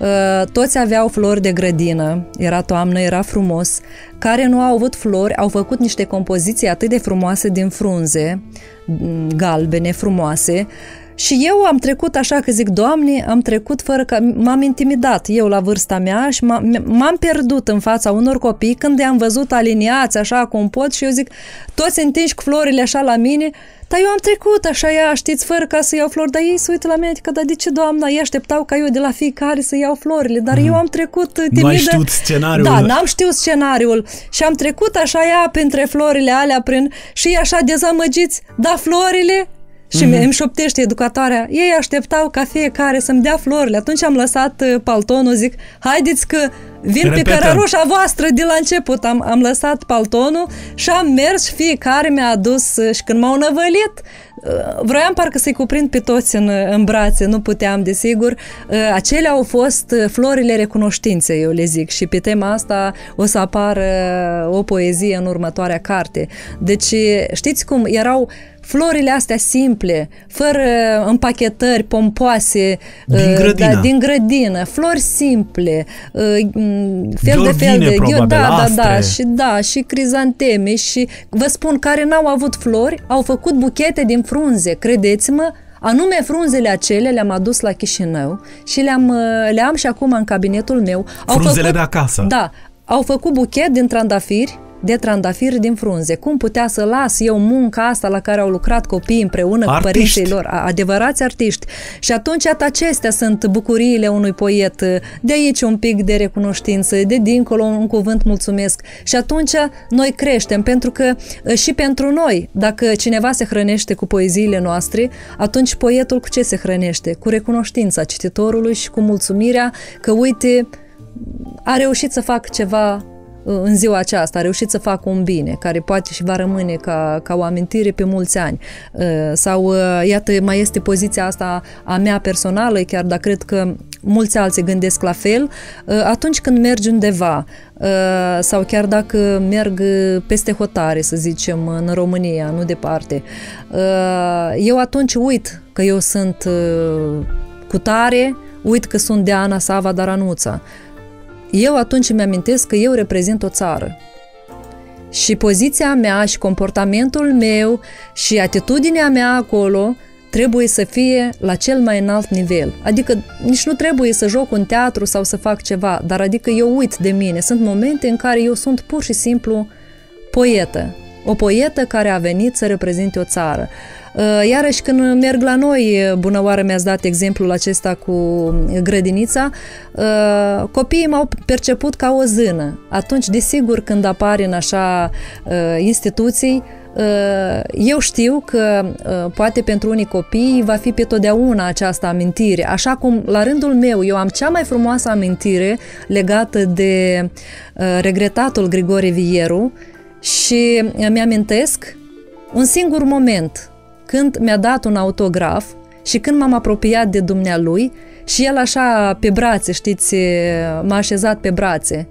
C: Uh, Toți aveau flori de grădină, era toamnă, era frumos. Care nu au avut flori, au făcut niște compoziții atât de frumoase din frunze, m, galbene, frumoase, și eu am trecut așa că zic, Doamne, am trecut fără că m-am intimidat eu la vârsta mea și m-am, m-am pierdut în fața unor copii când i-am văzut aliniați așa cum pot și eu zic, toți întinși cu florile așa la mine, dar eu am trecut așa ea, știți, fără ca să iau flori, dar ei se uită la mine, adică, dar de ce, doamna, ei așteptau ca eu de la fiecare să iau florile, dar eu am trecut uh, timidă.
B: Nu ai știut scenariul.
C: Da, n-am știut scenariul și am trecut așa ea printre florile alea prin, și ei așa dezamăgiți, da florile și mm-hmm. îmi șoptește educatoarea, ei așteptau ca fiecare să-mi dea florile. Atunci am lăsat uh, paltonul, zic, haideți că vin pe
B: Repetăm.
C: cărărușa voastră de la început. Am, am lăsat paltonul și am mers și fiecare mi-a adus uh, și când m-au năvălit, uh, vroiam parcă să-i cuprind pe toți în, în brațe, nu puteam, desigur. Uh, Acelea au fost uh, florile recunoștinței, eu le zic, și pe tema asta o să apară o poezie în următoarea carte. Deci, știți cum, erau florile astea simple, fără împachetări pompoase,
B: Din
C: uh,
B: grădină.
C: Da, din grădină, flori simple, uh, m, fel de fel
B: Gheorghine,
C: de
B: probabil,
C: da, da, da,
B: astre.
C: și da, și crizanteme și vă spun care n-au avut flori, au făcut buchete din frunze, credeți-mă, Anume frunzele acelea le-am adus la Chișinău și le-am, uh, le-am și acum în cabinetul meu. Au
B: Frunzele
C: făcut,
B: de acasă.
C: Da, au făcut buchet din trandafiri, de trandafiri din frunze. Cum putea să las eu munca asta la care au lucrat copiii împreună
B: Artiști.
C: cu părinții lor, a- adevărați artiști. Și atunci iată, acestea sunt bucuriile unui poet. De aici un pic de recunoștință, de dincolo un cuvânt mulțumesc. Și atunci noi creștem, pentru că uh, și pentru noi, dacă cineva se hrănește cu poeziile noastre, atunci poetul cu ce se hrănește? Cu recunoștința cititorului și cu mulțumirea că, uite, a reușit să fac ceva uh, în ziua aceasta, a reușit să facă un bine, care poate și va rămâne ca, ca o amintire pe mulți ani. Uh, Sau, uh, iată, mai este poziția asta a mea personală, chiar dacă cred că mulți alții gândesc la fel, uh, atunci când mergi undeva uh, sau chiar dacă merg uh, peste hotare, să zicem, în România, nu departe, uh, eu atunci uit că eu sunt uh, cu tare, uit că sunt de Ana Sava Daranuța. Eu atunci îmi amintesc că eu reprezint o țară. Și poziția mea și comportamentul meu și atitudinea mea acolo trebuie să fie la cel mai înalt nivel. Adică nici nu trebuie să joc un teatru sau să fac ceva, dar adică eu uit de mine. Sunt momente în care eu sunt pur și simplu poetă. O poetă care a venit să reprezinte o țară. Uh, Iarăși când merg la noi, bună oară mi-ați dat exemplul acesta cu grădinița, uh, copiii m-au perceput ca o zână. Atunci, desigur, când apar în așa uh, instituții, uh, eu știu că uh, poate pentru unii copii va fi pe totdeauna această amintire. Așa cum la rândul meu eu am cea mai frumoasă amintire legată de uh, regretatul Grigore Vieru și mi-amintesc un singur moment când mi-a dat un autograf și când m-am apropiat de dumnealui și el așa pe brațe, știți, m-a așezat pe brațe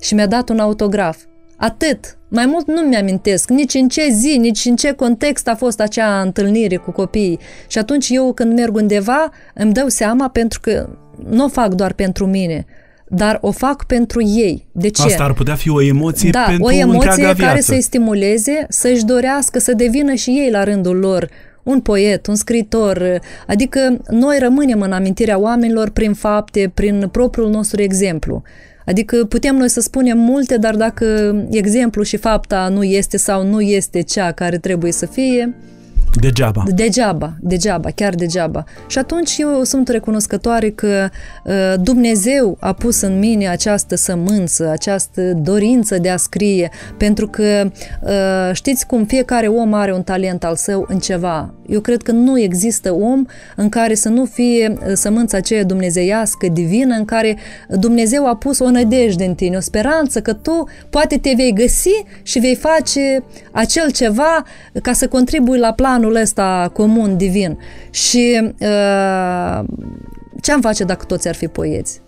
C: și mi-a dat un autograf. Atât. Mai mult nu mi-amintesc nici în ce zi, nici în ce context a fost acea întâlnire cu copiii. Și atunci eu când merg undeva îmi dau seama pentru că nu o fac doar pentru mine, dar o fac pentru ei. De ce?
B: Asta ar putea fi o emoție
C: da,
B: pentru
C: o emoție
B: întreaga
C: care
B: viață.
C: să-i stimuleze, să-și dorească să devină și ei la rândul lor un poet, un scriitor, adică noi rămânem în amintirea oamenilor prin fapte, prin propriul nostru exemplu. Adică putem noi să spunem multe, dar dacă exemplu și fapta nu este sau nu este cea care trebuie să fie,
B: Degeaba.
C: Degeaba, degeaba, chiar degeaba. Și atunci eu sunt recunoscătoare că uh, Dumnezeu a pus în mine această sămânță, această dorință de a scrie, pentru că uh, știți cum fiecare om are un talent al său în ceva. Eu cred că nu există om în care să nu fie uh, sămânța aceea dumnezeiască, divină, în care Dumnezeu a pus o nădejde în tine, o speranță că tu poate te vei găsi și vei face acel ceva ca să contribui la planul ăsta comun, divin. Și uh, ce am face dacă toți ar fi poeți?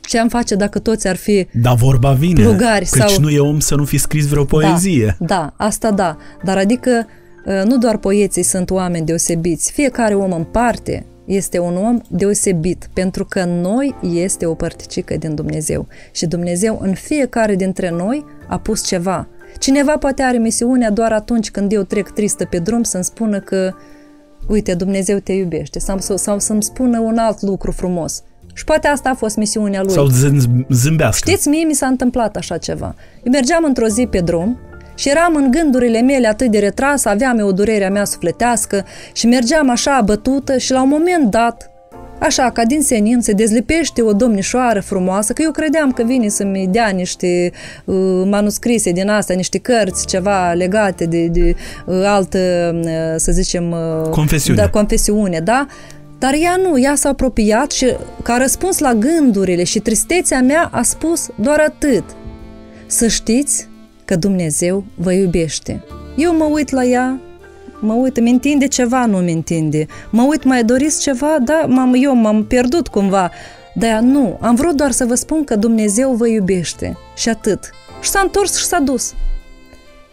C: Ce am face dacă toți ar fi
B: Da, vorba vine.
C: Plugari
B: Căci
C: sau-
B: nu e om să nu fi scris vreo poezie.
C: Da, da, asta da. Dar adică uh, nu doar poeții sunt oameni deosebiți. Fiecare om în parte este un om deosebit, pentru că noi este o părticică din Dumnezeu. Și Dumnezeu în fiecare dintre noi a pus ceva. Cineva poate are misiunea doar atunci când eu trec tristă pe drum să-mi spună că uite, Dumnezeu te iubește sau, sau, sau să-mi spună un alt lucru frumos. Și poate asta a fost misiunea lui.
B: Sau zân- zâmbească.
C: Știți, mie mi s-a întâmplat așa ceva. Eu mergeam într-o zi pe drum și eram în gândurile mele atât de retras, aveam eu o durere a mea sufletească și mergeam așa bătută și la un moment dat, așa ca din senin, se dezlipește o domnișoară frumoasă, că eu credeam că vine să-mi dea niște uh, manuscrise din astea, niște cărți, ceva legate de, de uh, altă, uh, să zicem... Uh,
B: Confesiune.
C: Da, confesiune, da? Dar ea nu, ea s-a apropiat și ca răspuns la gândurile și tristețea mea a spus doar atât. Să știți că Dumnezeu vă iubește. Eu mă uit la ea, mă uit, îmi întinde ceva, nu mi întinde. Mă uit, mai doriți ceva? Da, m-am, eu m-am pierdut cumva. Dar ea, nu, am vrut doar să vă spun că Dumnezeu vă iubește. Și atât. Și s-a întors și s-a dus.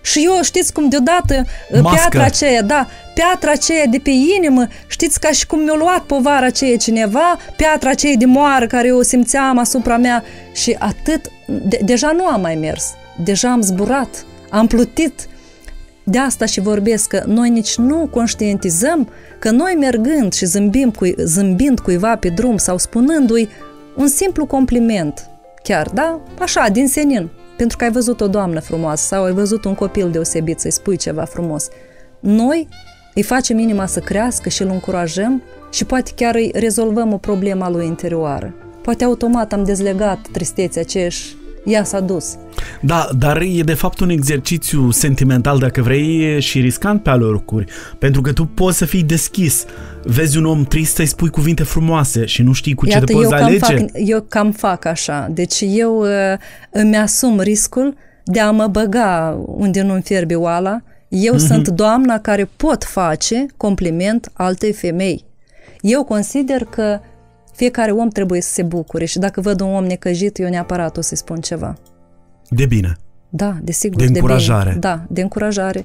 C: Și eu, știți cum deodată
B: Mască.
C: piatra aceea, da, piatra aceea de pe inimă, știți ca și cum mi-a luat povara aceea cineva, piatra aceea de moară care eu o simțeam asupra mea și atât, de, deja nu am mai mers, deja am zburat, am plutit. De asta și vorbesc că noi nici nu conștientizăm că noi mergând și zâmbim cu, zâmbind cuiva pe drum sau spunându-i un simplu compliment, chiar, da? Așa, din senin, pentru că ai văzut o doamnă frumoasă sau ai văzut un copil deosebit să-i spui ceva frumos. Noi îi facem inima să crească și îl încurajăm și poate chiar îi rezolvăm o problemă a lui interioară. Poate automat am dezlegat tristețea aceea și ea s-a dus.
B: Da, dar e de fapt un exercițiu sentimental, dacă vrei, și riscant pe alocuri. Pentru că tu poți să fii deschis. Vezi un om trist, să-i spui cuvinte frumoase și nu știi cu ce
C: Iată,
B: te poți
C: eu cam,
B: alege.
C: fac, eu cam fac așa. Deci eu uh, îmi asum riscul de a mă băga unde nu-mi fierbe oala. Eu mm-hmm. sunt doamna care pot face compliment altei femei. Eu consider că fiecare om trebuie să se bucure și dacă văd un om necăjit, eu neapărat o să-i spun ceva.
B: De bine.
C: Da, desigur.
B: De
C: bine.
B: încurajare.
C: Da, de încurajare.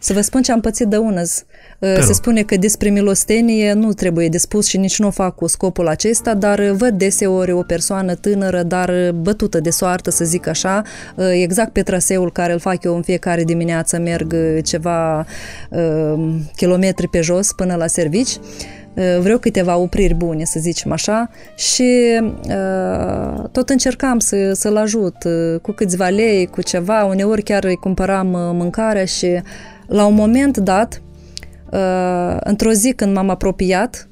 C: Să vă spun ce am pățit de unăzi. Uh,
B: rog.
C: Se spune că despre milostenie nu trebuie de spus și nici nu o fac cu scopul acesta, dar văd deseori o persoană tânără, dar bătută de soartă, să zic așa, uh, exact pe traseul care îl fac eu în fiecare dimineață, merg uh, ceva uh, kilometri pe jos până la servici uh, vreau câteva opriri bune, să zicem așa, și uh, tot încercam să, să-l ajut uh, cu câțiva lei, cu ceva, uneori chiar îi cumpăram uh, mâncarea și la un moment dat, uh, într-o zi când m-am apropiat,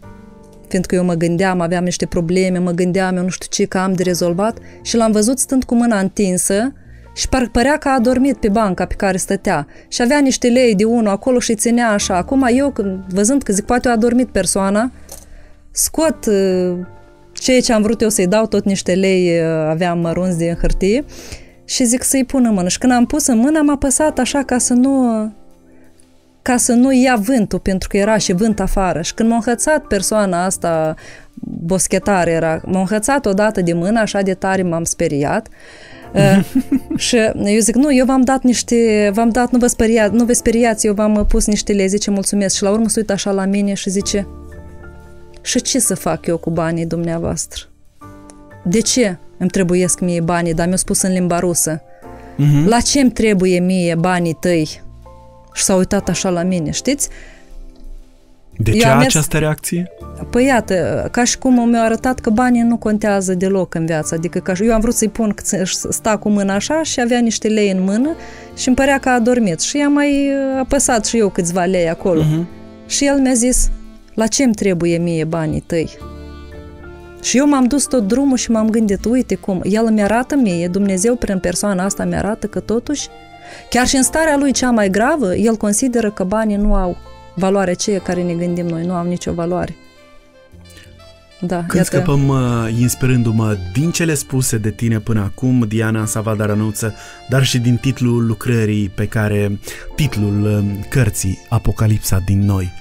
C: fiindcă eu mă gândeam, aveam niște probleme, mă gândeam, eu nu știu ce, că am de rezolvat și l-am văzut stând cu mâna întinsă și par, părea că a adormit pe banca pe care stătea și avea niște lei de unul acolo și îi ținea așa. Acum eu, când, văzând că zic, poate a adormit persoana, scot uh, ceea ce am vrut eu să-i dau, tot niște lei uh, aveam mărunți din hârtie și zic să-i pun în mână. Și când am pus în mână, am apăsat așa ca să nu ca să nu ia vântul, pentru că era și vânt afară. Și când m-a înhățat persoana asta, boschetare era, m-a înhățat odată de mână, așa de tare m-am speriat. Uh, și eu zic, nu, eu v-am dat niște, v-am dat, nu vă, speria, nu vă speriați, eu v-am pus niște lei, zice, mulțumesc. Și la urmă se uită așa la mine și zice, și ce să fac eu cu banii dumneavoastră? De ce îmi trebuiesc mie banii, dar mi-a spus în limba rusă?
B: Mhm.
C: La ce îmi trebuie mie banii tăi? Și s-a uitat așa la mine, știți?
B: De
C: Eu
B: ce
C: am mers-
B: această reacție?
C: Păi iată, ca și cum mi-a arătat că banii nu contează deloc în viață. Adică că eu am vrut să-i pun să sta cu mâna așa și avea niște lei în mână și îmi părea că a adormit. Și am mai uh, apăsat și eu câțiva lei acolo.
B: Mhm.
C: Și el mi-a zis, la ce îmi trebuie mie banii tăi? Și eu m-am dus tot drumul și m-am gândit, uite cum, el mi arată mie, Dumnezeu prin persoana asta mi arată că totuși, chiar și în starea lui cea mai gravă, el consideră că banii nu au valoare aceea care ne gândim noi, nu au nicio valoare. Da,
B: Când scăpăm uh, inspirându-mă din cele spuse de tine până acum, Diana Savada Rănuță, dar și din titlul lucrării pe care, titlul uh, cărții Apocalipsa din noi.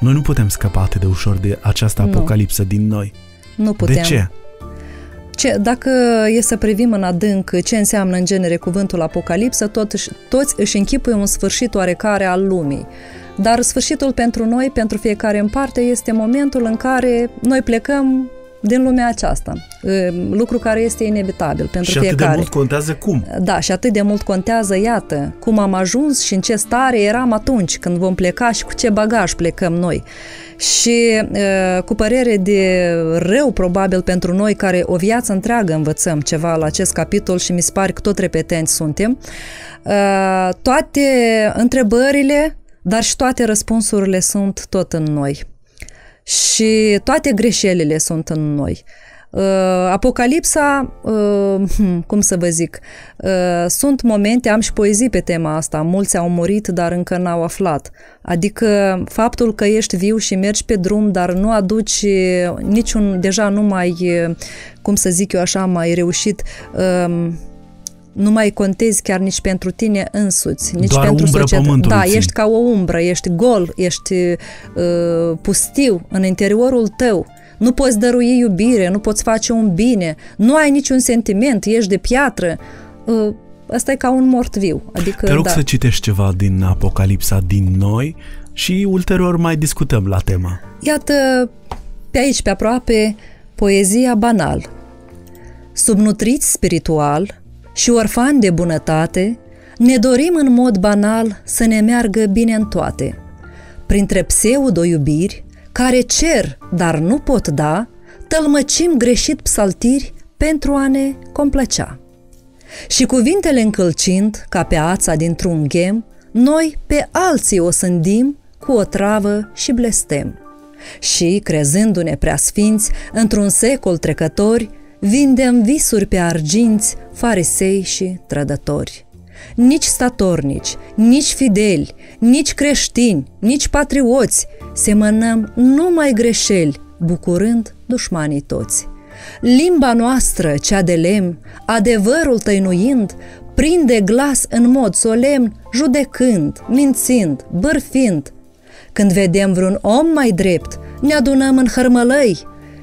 B: Noi nu putem scăpa atât de ușor de această
C: Nu.
B: apocalipsă din noi.
C: nu putem.
B: De ce?
C: Ce, dacă e să privim în adânc ce înseamnă în genere cuvântul apocalipsă, tot, toți își închipuie un sfârșit oarecare al lumii. Dar sfârșitul pentru noi, pentru fiecare în parte, este momentul în care noi plecăm din lumea aceasta. E, Lucru care este inevitabil pentru
B: și atât
C: fiecare.
B: de mult contează cum.
C: Da, și atât de mult contează, iată, cum am ajuns și în ce stare eram atunci când vom pleca și cu ce bagaj plecăm noi. Și e, cu părere de rău, probabil, pentru noi care o viață întreagă învățăm ceva la acest capitol și mi se pare că tot repetenți suntem, e, toate întrebările, dar și toate răspunsurile sunt tot în noi. Și toate greșelile sunt în noi. Uh, Apocalipsa, uh, hm, cum să vă zic, uh, sunt momente, am și poezii pe tema asta, mulți au murit, dar încă n-au aflat. Adică faptul că ești viu și mergi pe drum, dar nu aduci uh, niciun, deja nu mai, uh, cum să zic eu așa, mai reușit, um, nu mai contezi chiar nici pentru tine însuți, nici
B: Doar
C: pentru
B: umbră
C: societate.
B: pământului
C: Da,
B: ții.
C: ești ca o umbră, ești gol, ești uh, pustiu în interiorul tău. Nu poți dărui iubire, nu poți face un bine, nu ai niciun sentiment, ești de piatră. Uh, Asta e ca un mort viu. Adică,
B: Te rog
C: da.
B: să citești ceva din Apocalipsa din noi și ulterior mai discutăm la tema.
C: Iată, pe aici, pe aproape, poezia banal. Subnutriți spiritual și orfani de bunătate, ne dorim în mod banal să ne meargă bine în toate. Printre pseudo-iubiri, care cer, dar nu pot da, tălmăcim greșit psaltiri pentru a ne complăcea. Și cuvintele încălcind, ca pe ața dintr-un ghem, noi pe alții o sândim cu o travă și blestem. Și, crezându-ne prea sfinți, într-un secol trecători, vindem visuri pe arginți, farisei și trădători. Nici statornici, nici fideli, nici creștini, nici patrioți, semănăm numai greșeli, bucurând dușmanii toți. Limba noastră, cea de lemn, adevărul tăinuind, prinde glas în mod solemn, judecând, mințind, bârfind. Când vedem vreun om mai drept, ne adunăm în hărmălăi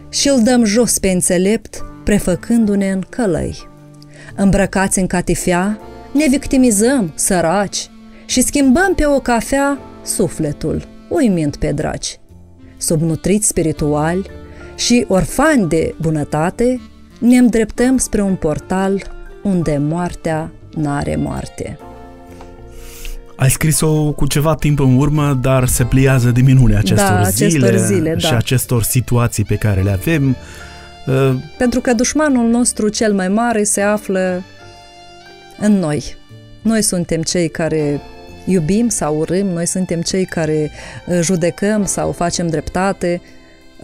C: și îl dăm jos pe înțelept, prefăcându-ne în călăi. Îmbrăcați în catifea, ne victimizăm, săraci, și schimbăm pe o cafea sufletul, uimind pe draci. Subnutriți spiritual și orfani de bunătate, ne îndreptăm spre un portal unde moartea n-are moarte.
B: Ai scris-o cu ceva timp în urmă, dar se pliază de minune acestor,
C: Da, acestor
B: zile,
C: zile,
B: și
C: da.
B: acestor situații pe care le avem. Uh,
C: Pentru că dușmanul nostru cel mai mare se află în noi. Noi suntem cei care iubim sau urâm, noi suntem cei care uh, judecăm sau facem dreptate.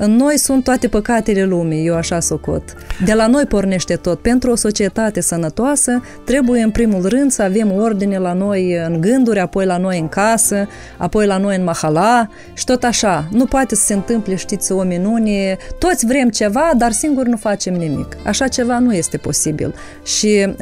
C: În noi sunt toate păcatele lumii, eu așa socot. De la noi pornește tot. Pentru o societate sănătoasă trebuie în primul rând să avem ordine la noi în gânduri, apoi la noi în casă, apoi la noi în mahala și tot așa. Nu poate să se întâmple, știți, o minune. Toți vrem ceva, dar singuri nu facem nimic. Așa ceva nu este posibil. Și uh,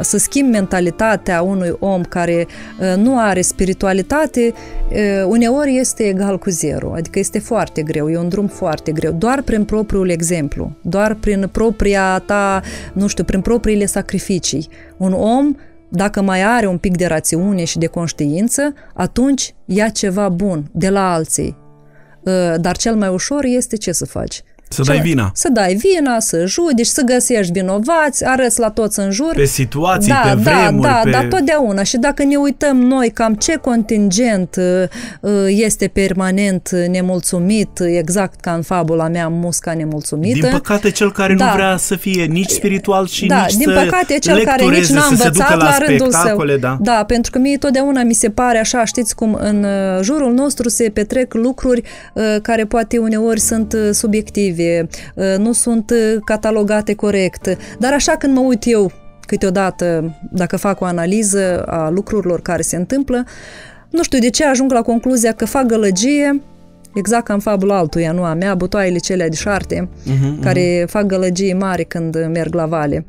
C: să schimb mentalitatea unui om care uh, nu are spiritualitate, uh, uneori este egal cu zero. Adică este foarte greu, e un drum foarte greu. Doar prin propriul exemplu, doar prin propria ta, nu știu, prin propriile sacrificii. Un om dacă mai are un pic de rațiune și de conștiință, atunci ia ceva bun de la alții. Uh, Dar cel mai ușor este ce să faci?
B: Să dai vina.
C: Să dai vina, să judici, să găsești vinovați, arăți la toți în jur.
B: Pe situații,
C: da,
B: pe
C: da,
B: vremuri,
C: da,
B: pe...
C: da, totdeauna. Și dacă ne uităm noi cam ce contingent uh, uh, este permanent nemulțumit, exact ca în fabula mea, musca nemulțumită.
B: Din păcate, cel care
C: Da.
B: nu vrea să fie nici spiritual și
C: da,
B: nici
C: din
B: să
C: păcate, cel care nici
B: lectureze,
C: n-a
B: să se ducă
C: învățat
B: la,
C: la, rândul
B: spectacole,
C: său.
B: da.
C: da, pentru că mie totdeauna mi se pare așa, știți cum în uh, jurul nostru se petrec lucruri uh, care poate uneori sunt uh, subiective, uh, nu sunt uh, catalogate corect. Dar așa când mă uit eu câteodată, dacă fac o analiză a lucrurilor care se întâmplă, nu știu de ce ajung la concluzia că fac gălăgie exact ca în fabula altuia, nu a mea, butoaiele celea de șarte, uh-huh, care uh-huh. fac gălăgii mari când merg la vale.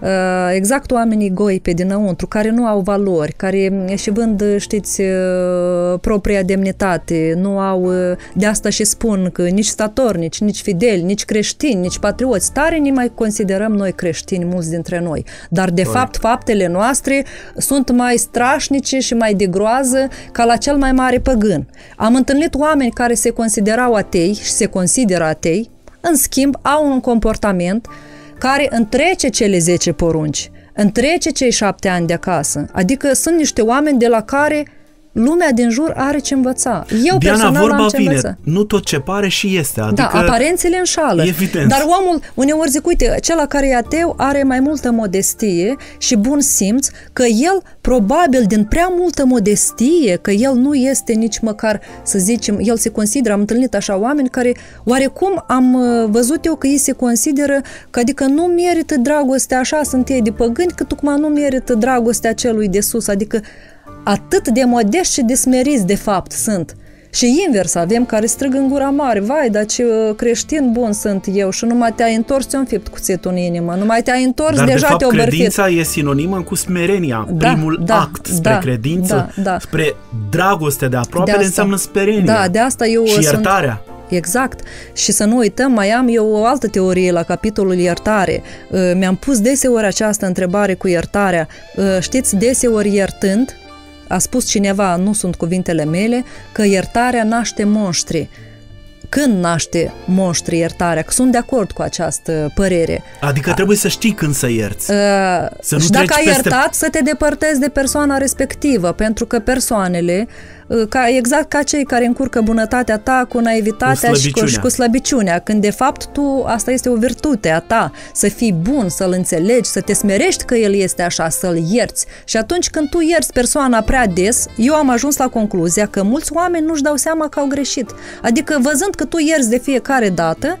C: Uh, exact oamenii goi pe dinăuntru, care nu au valori, care și vând, știți, uh, propria demnitate, nu au, uh, de asta și spun că nici statornici, nici fideli, nici creștini, nici patrioți, tare ne mai considerăm noi creștini, mulți dintre noi. Dar, de
B: Corect.
C: fapt, faptele noastre sunt mai strașnice și mai de groază ca la cel mai mare păgân. Am întâlnit oameni care se considerau atei și se consideră atei, în schimb au un comportament care întrece cele 10 porunci, întrece cei șapte ani de acasă. Adică sunt niște oameni de la care lumea din jur are ce învăța. Eu
B: Diana,
C: personal
B: vorba
C: am ce
B: vine.
C: învăța.
B: Nu tot ce pare și este. Adică
C: Da, aparențele înșală.
B: Evident.
C: Dar omul, uneori zic, uite, cel care e ateu are mai multă modestie și bun simț că el, probabil din prea multă modestie, că el nu este nici măcar, să zicem, el se consideră, am întâlnit așa oameni care, oarecum am uh, văzut eu că ei se consideră că adică nu merită dragostea, așa sunt ei de păgâni, că tocmai nu merită dragostea celui de sus, adică atât de modești și de smeriți de fapt sunt. Și invers, avem care strâng în gura mare, vai, dar ce uh, creștin bun sunt eu și numai te-ai întors, ți-a înfipt cuțitul în inimă, numai te-ai întors,
B: Dar,
C: deja
B: de fapt,
C: te-o bărfit.
B: credința e sinonimă cu smerenia.
C: Da,
B: Primul
C: da,
B: act spre
C: da,
B: credință,
C: da, da.
B: spre dragoste de aproape,
C: De asta.
B: înseamnă smerenia.
C: Da, de asta eu
B: și
C: sunt-
B: iertarea.
C: Exact. Și să nu uităm, mai am eu o altă teorie la capitolul iertare. Uh, Mi-am pus deseori această întrebare cu iertarea. Uh, Știți, deseori iertând, a spus cineva, nu sunt cuvintele mele, că iertarea naște monștri. Când naște monștri iertarea? Că sunt de acord cu această părere.
B: Adică trebuie să știi când să ierți.
C: Uh,
B: Să nu
C: și dacă
B: treci
C: ai
B: peste-
C: iertat, să te depărtezi de persoana respectivă, pentru că persoanele, uh, ca, exact ca cei care încurcă bunătatea ta cu naivitatea
B: Cu
C: și, cu, și
B: slăbiciunea.
C: cu slăbiciunea, când de fapt tu, asta este o virtute a ta, să fii bun, să-l înțelegi, să te smerești că el este așa, să-l ierți. Și atunci când tu ierți persoana prea des, eu am ajuns la concluzia că mulți oameni nu-și dau seama că au greșit. Adică văzând că tu ierți de fiecare dată,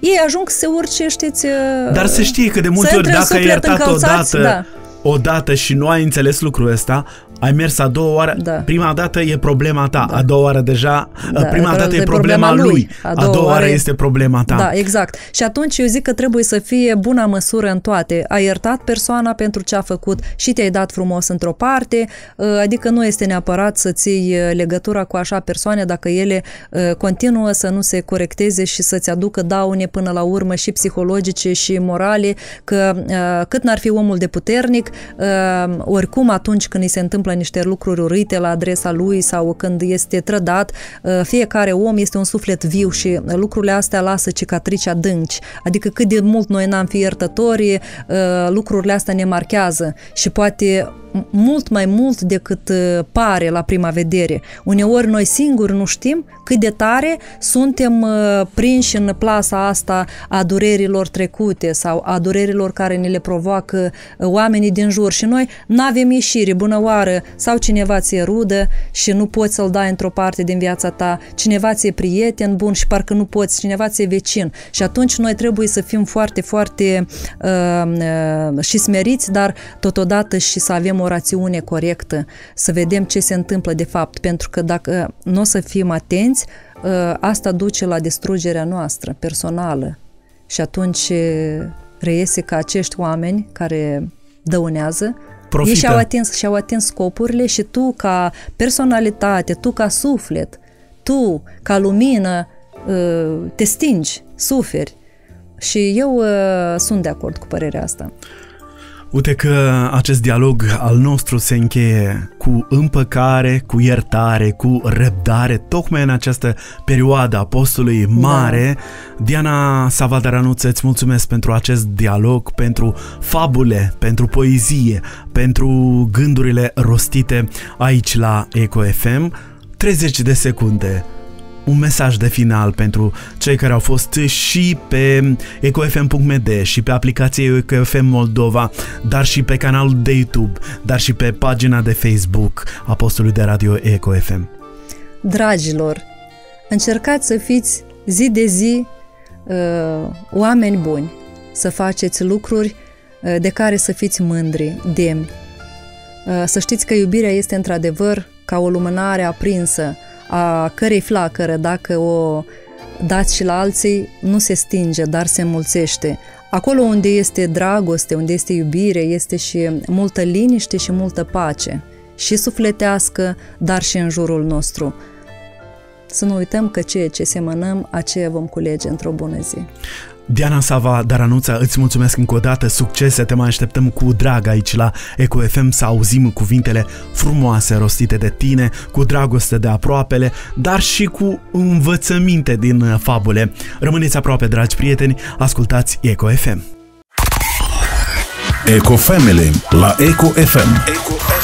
C: ei ajung să se urce, știți... uh,
B: Dar se știe că de multe
C: să
B: ori
C: intre în
B: dacă ai
C: suflet
B: iertat
C: încălțați,
B: odată,
C: da.
B: odată și nu ai înțeles lucrul ăsta, ai mers a doua oară,
C: Da.
B: prima dată e problema ta, a doua oară deja,
C: Da,
B: prima
C: că
B: dată e
C: e
B: problema
C: problema
B: lui,
C: lui.
B: a doua oară este problema ta.
C: Da, exact. Și atunci eu zic că trebuie să fie buna măsură în toate. Ai iertat persoana pentru ce a făcut și te-ai dat frumos într-o parte, uh, adică nu este neapărat să ții uh, legătura cu așa persoane dacă ele uh, continuă să nu se corecteze și să-ți aducă daune până la urmă și psihologice și morale, că uh, cât n-ar fi omul de puternic, uh, oricum atunci când îi se întâmplă niște lucruri urâte la adresa lui sau când este trădat, uh, fiecare om este un suflet viu și lucrurile astea lasă cicatrici adânci. Adică cât de mult noi n-am fi iertători, uh, lucrurile astea ne marchează și poate m- mult mai mult decât uh, pare la prima vedere. Uneori noi singuri nu știm cât de tare suntem uh, prinși în plasa asta a durerilor trecute sau a durerilor care ne le provoacă uh, oamenii din jur și noi nu avem ieșire, bună oară, sau cineva ți-e rudă și nu poți să-l dai într-o parte din viața ta, cineva ți-e prieten bun și parcă nu poți, cineva ți-e vecin. Și atunci noi trebuie să fim foarte, foarte uh, uh, și smeriți, dar totodată și să avem o rațiune corectă, să vedem ce se întâmplă de fapt, pentru că dacă nu o să fim atenți, uh, asta duce la distrugerea noastră personală. Și atunci uh, reiese că acești oameni care dăunează
B: Profită.
C: ei și-au atins, și-au atins scopurile și tu ca personalitate, tu ca suflet, tu ca lumină uh, te stingi, suferi. Și eu uh, sunt de acord cu părerea asta.
B: Uite că acest dialog al nostru se încheie cu împăcare, cu iertare, cu răbdare, tocmai în această perioadă a postului mare. Da. Diana Savadaranuță, îți mulțumesc pentru acest dialog, pentru fabule, pentru poezie, pentru gândurile rostite aici la Eco FM. 30 de secunde un mesaj de final pentru cei care au fost și pe ecofm.md și pe aplicația Ecofm Moldova, dar și pe canalul de YouTube, dar și pe pagina de Facebook a postului de radio Ecofm.
C: Dragilor, încercați să fiți zi de zi uh, oameni buni, să faceți lucruri uh, de care să fiți mândri, demni. Uh, să știți că iubirea este într-adevăr ca o lumânare aprinsă a cărei flacără, dacă o dați și la alții, nu se stinge, dar se înmulțește. Acolo unde este dragoste, unde este iubire, este și multă liniște și multă pace, și sufletească, dar și în jurul nostru. Să nu uităm că ceea ce semănăm, aceea vom culege într-o bună zi.
B: Diana Sava Daranuța, îți mulțumesc încă o dată, succese, te mai așteptăm cu drag aici la Eco FM să auzim cuvintele frumoase rostite de tine, cu dragoste de aproapele, dar și cu învățăminte din fabule. Rămâneți aproape, dragi prieteni, ascultați Eco FM.
A: Eco Family la Eco FM. Eco FM.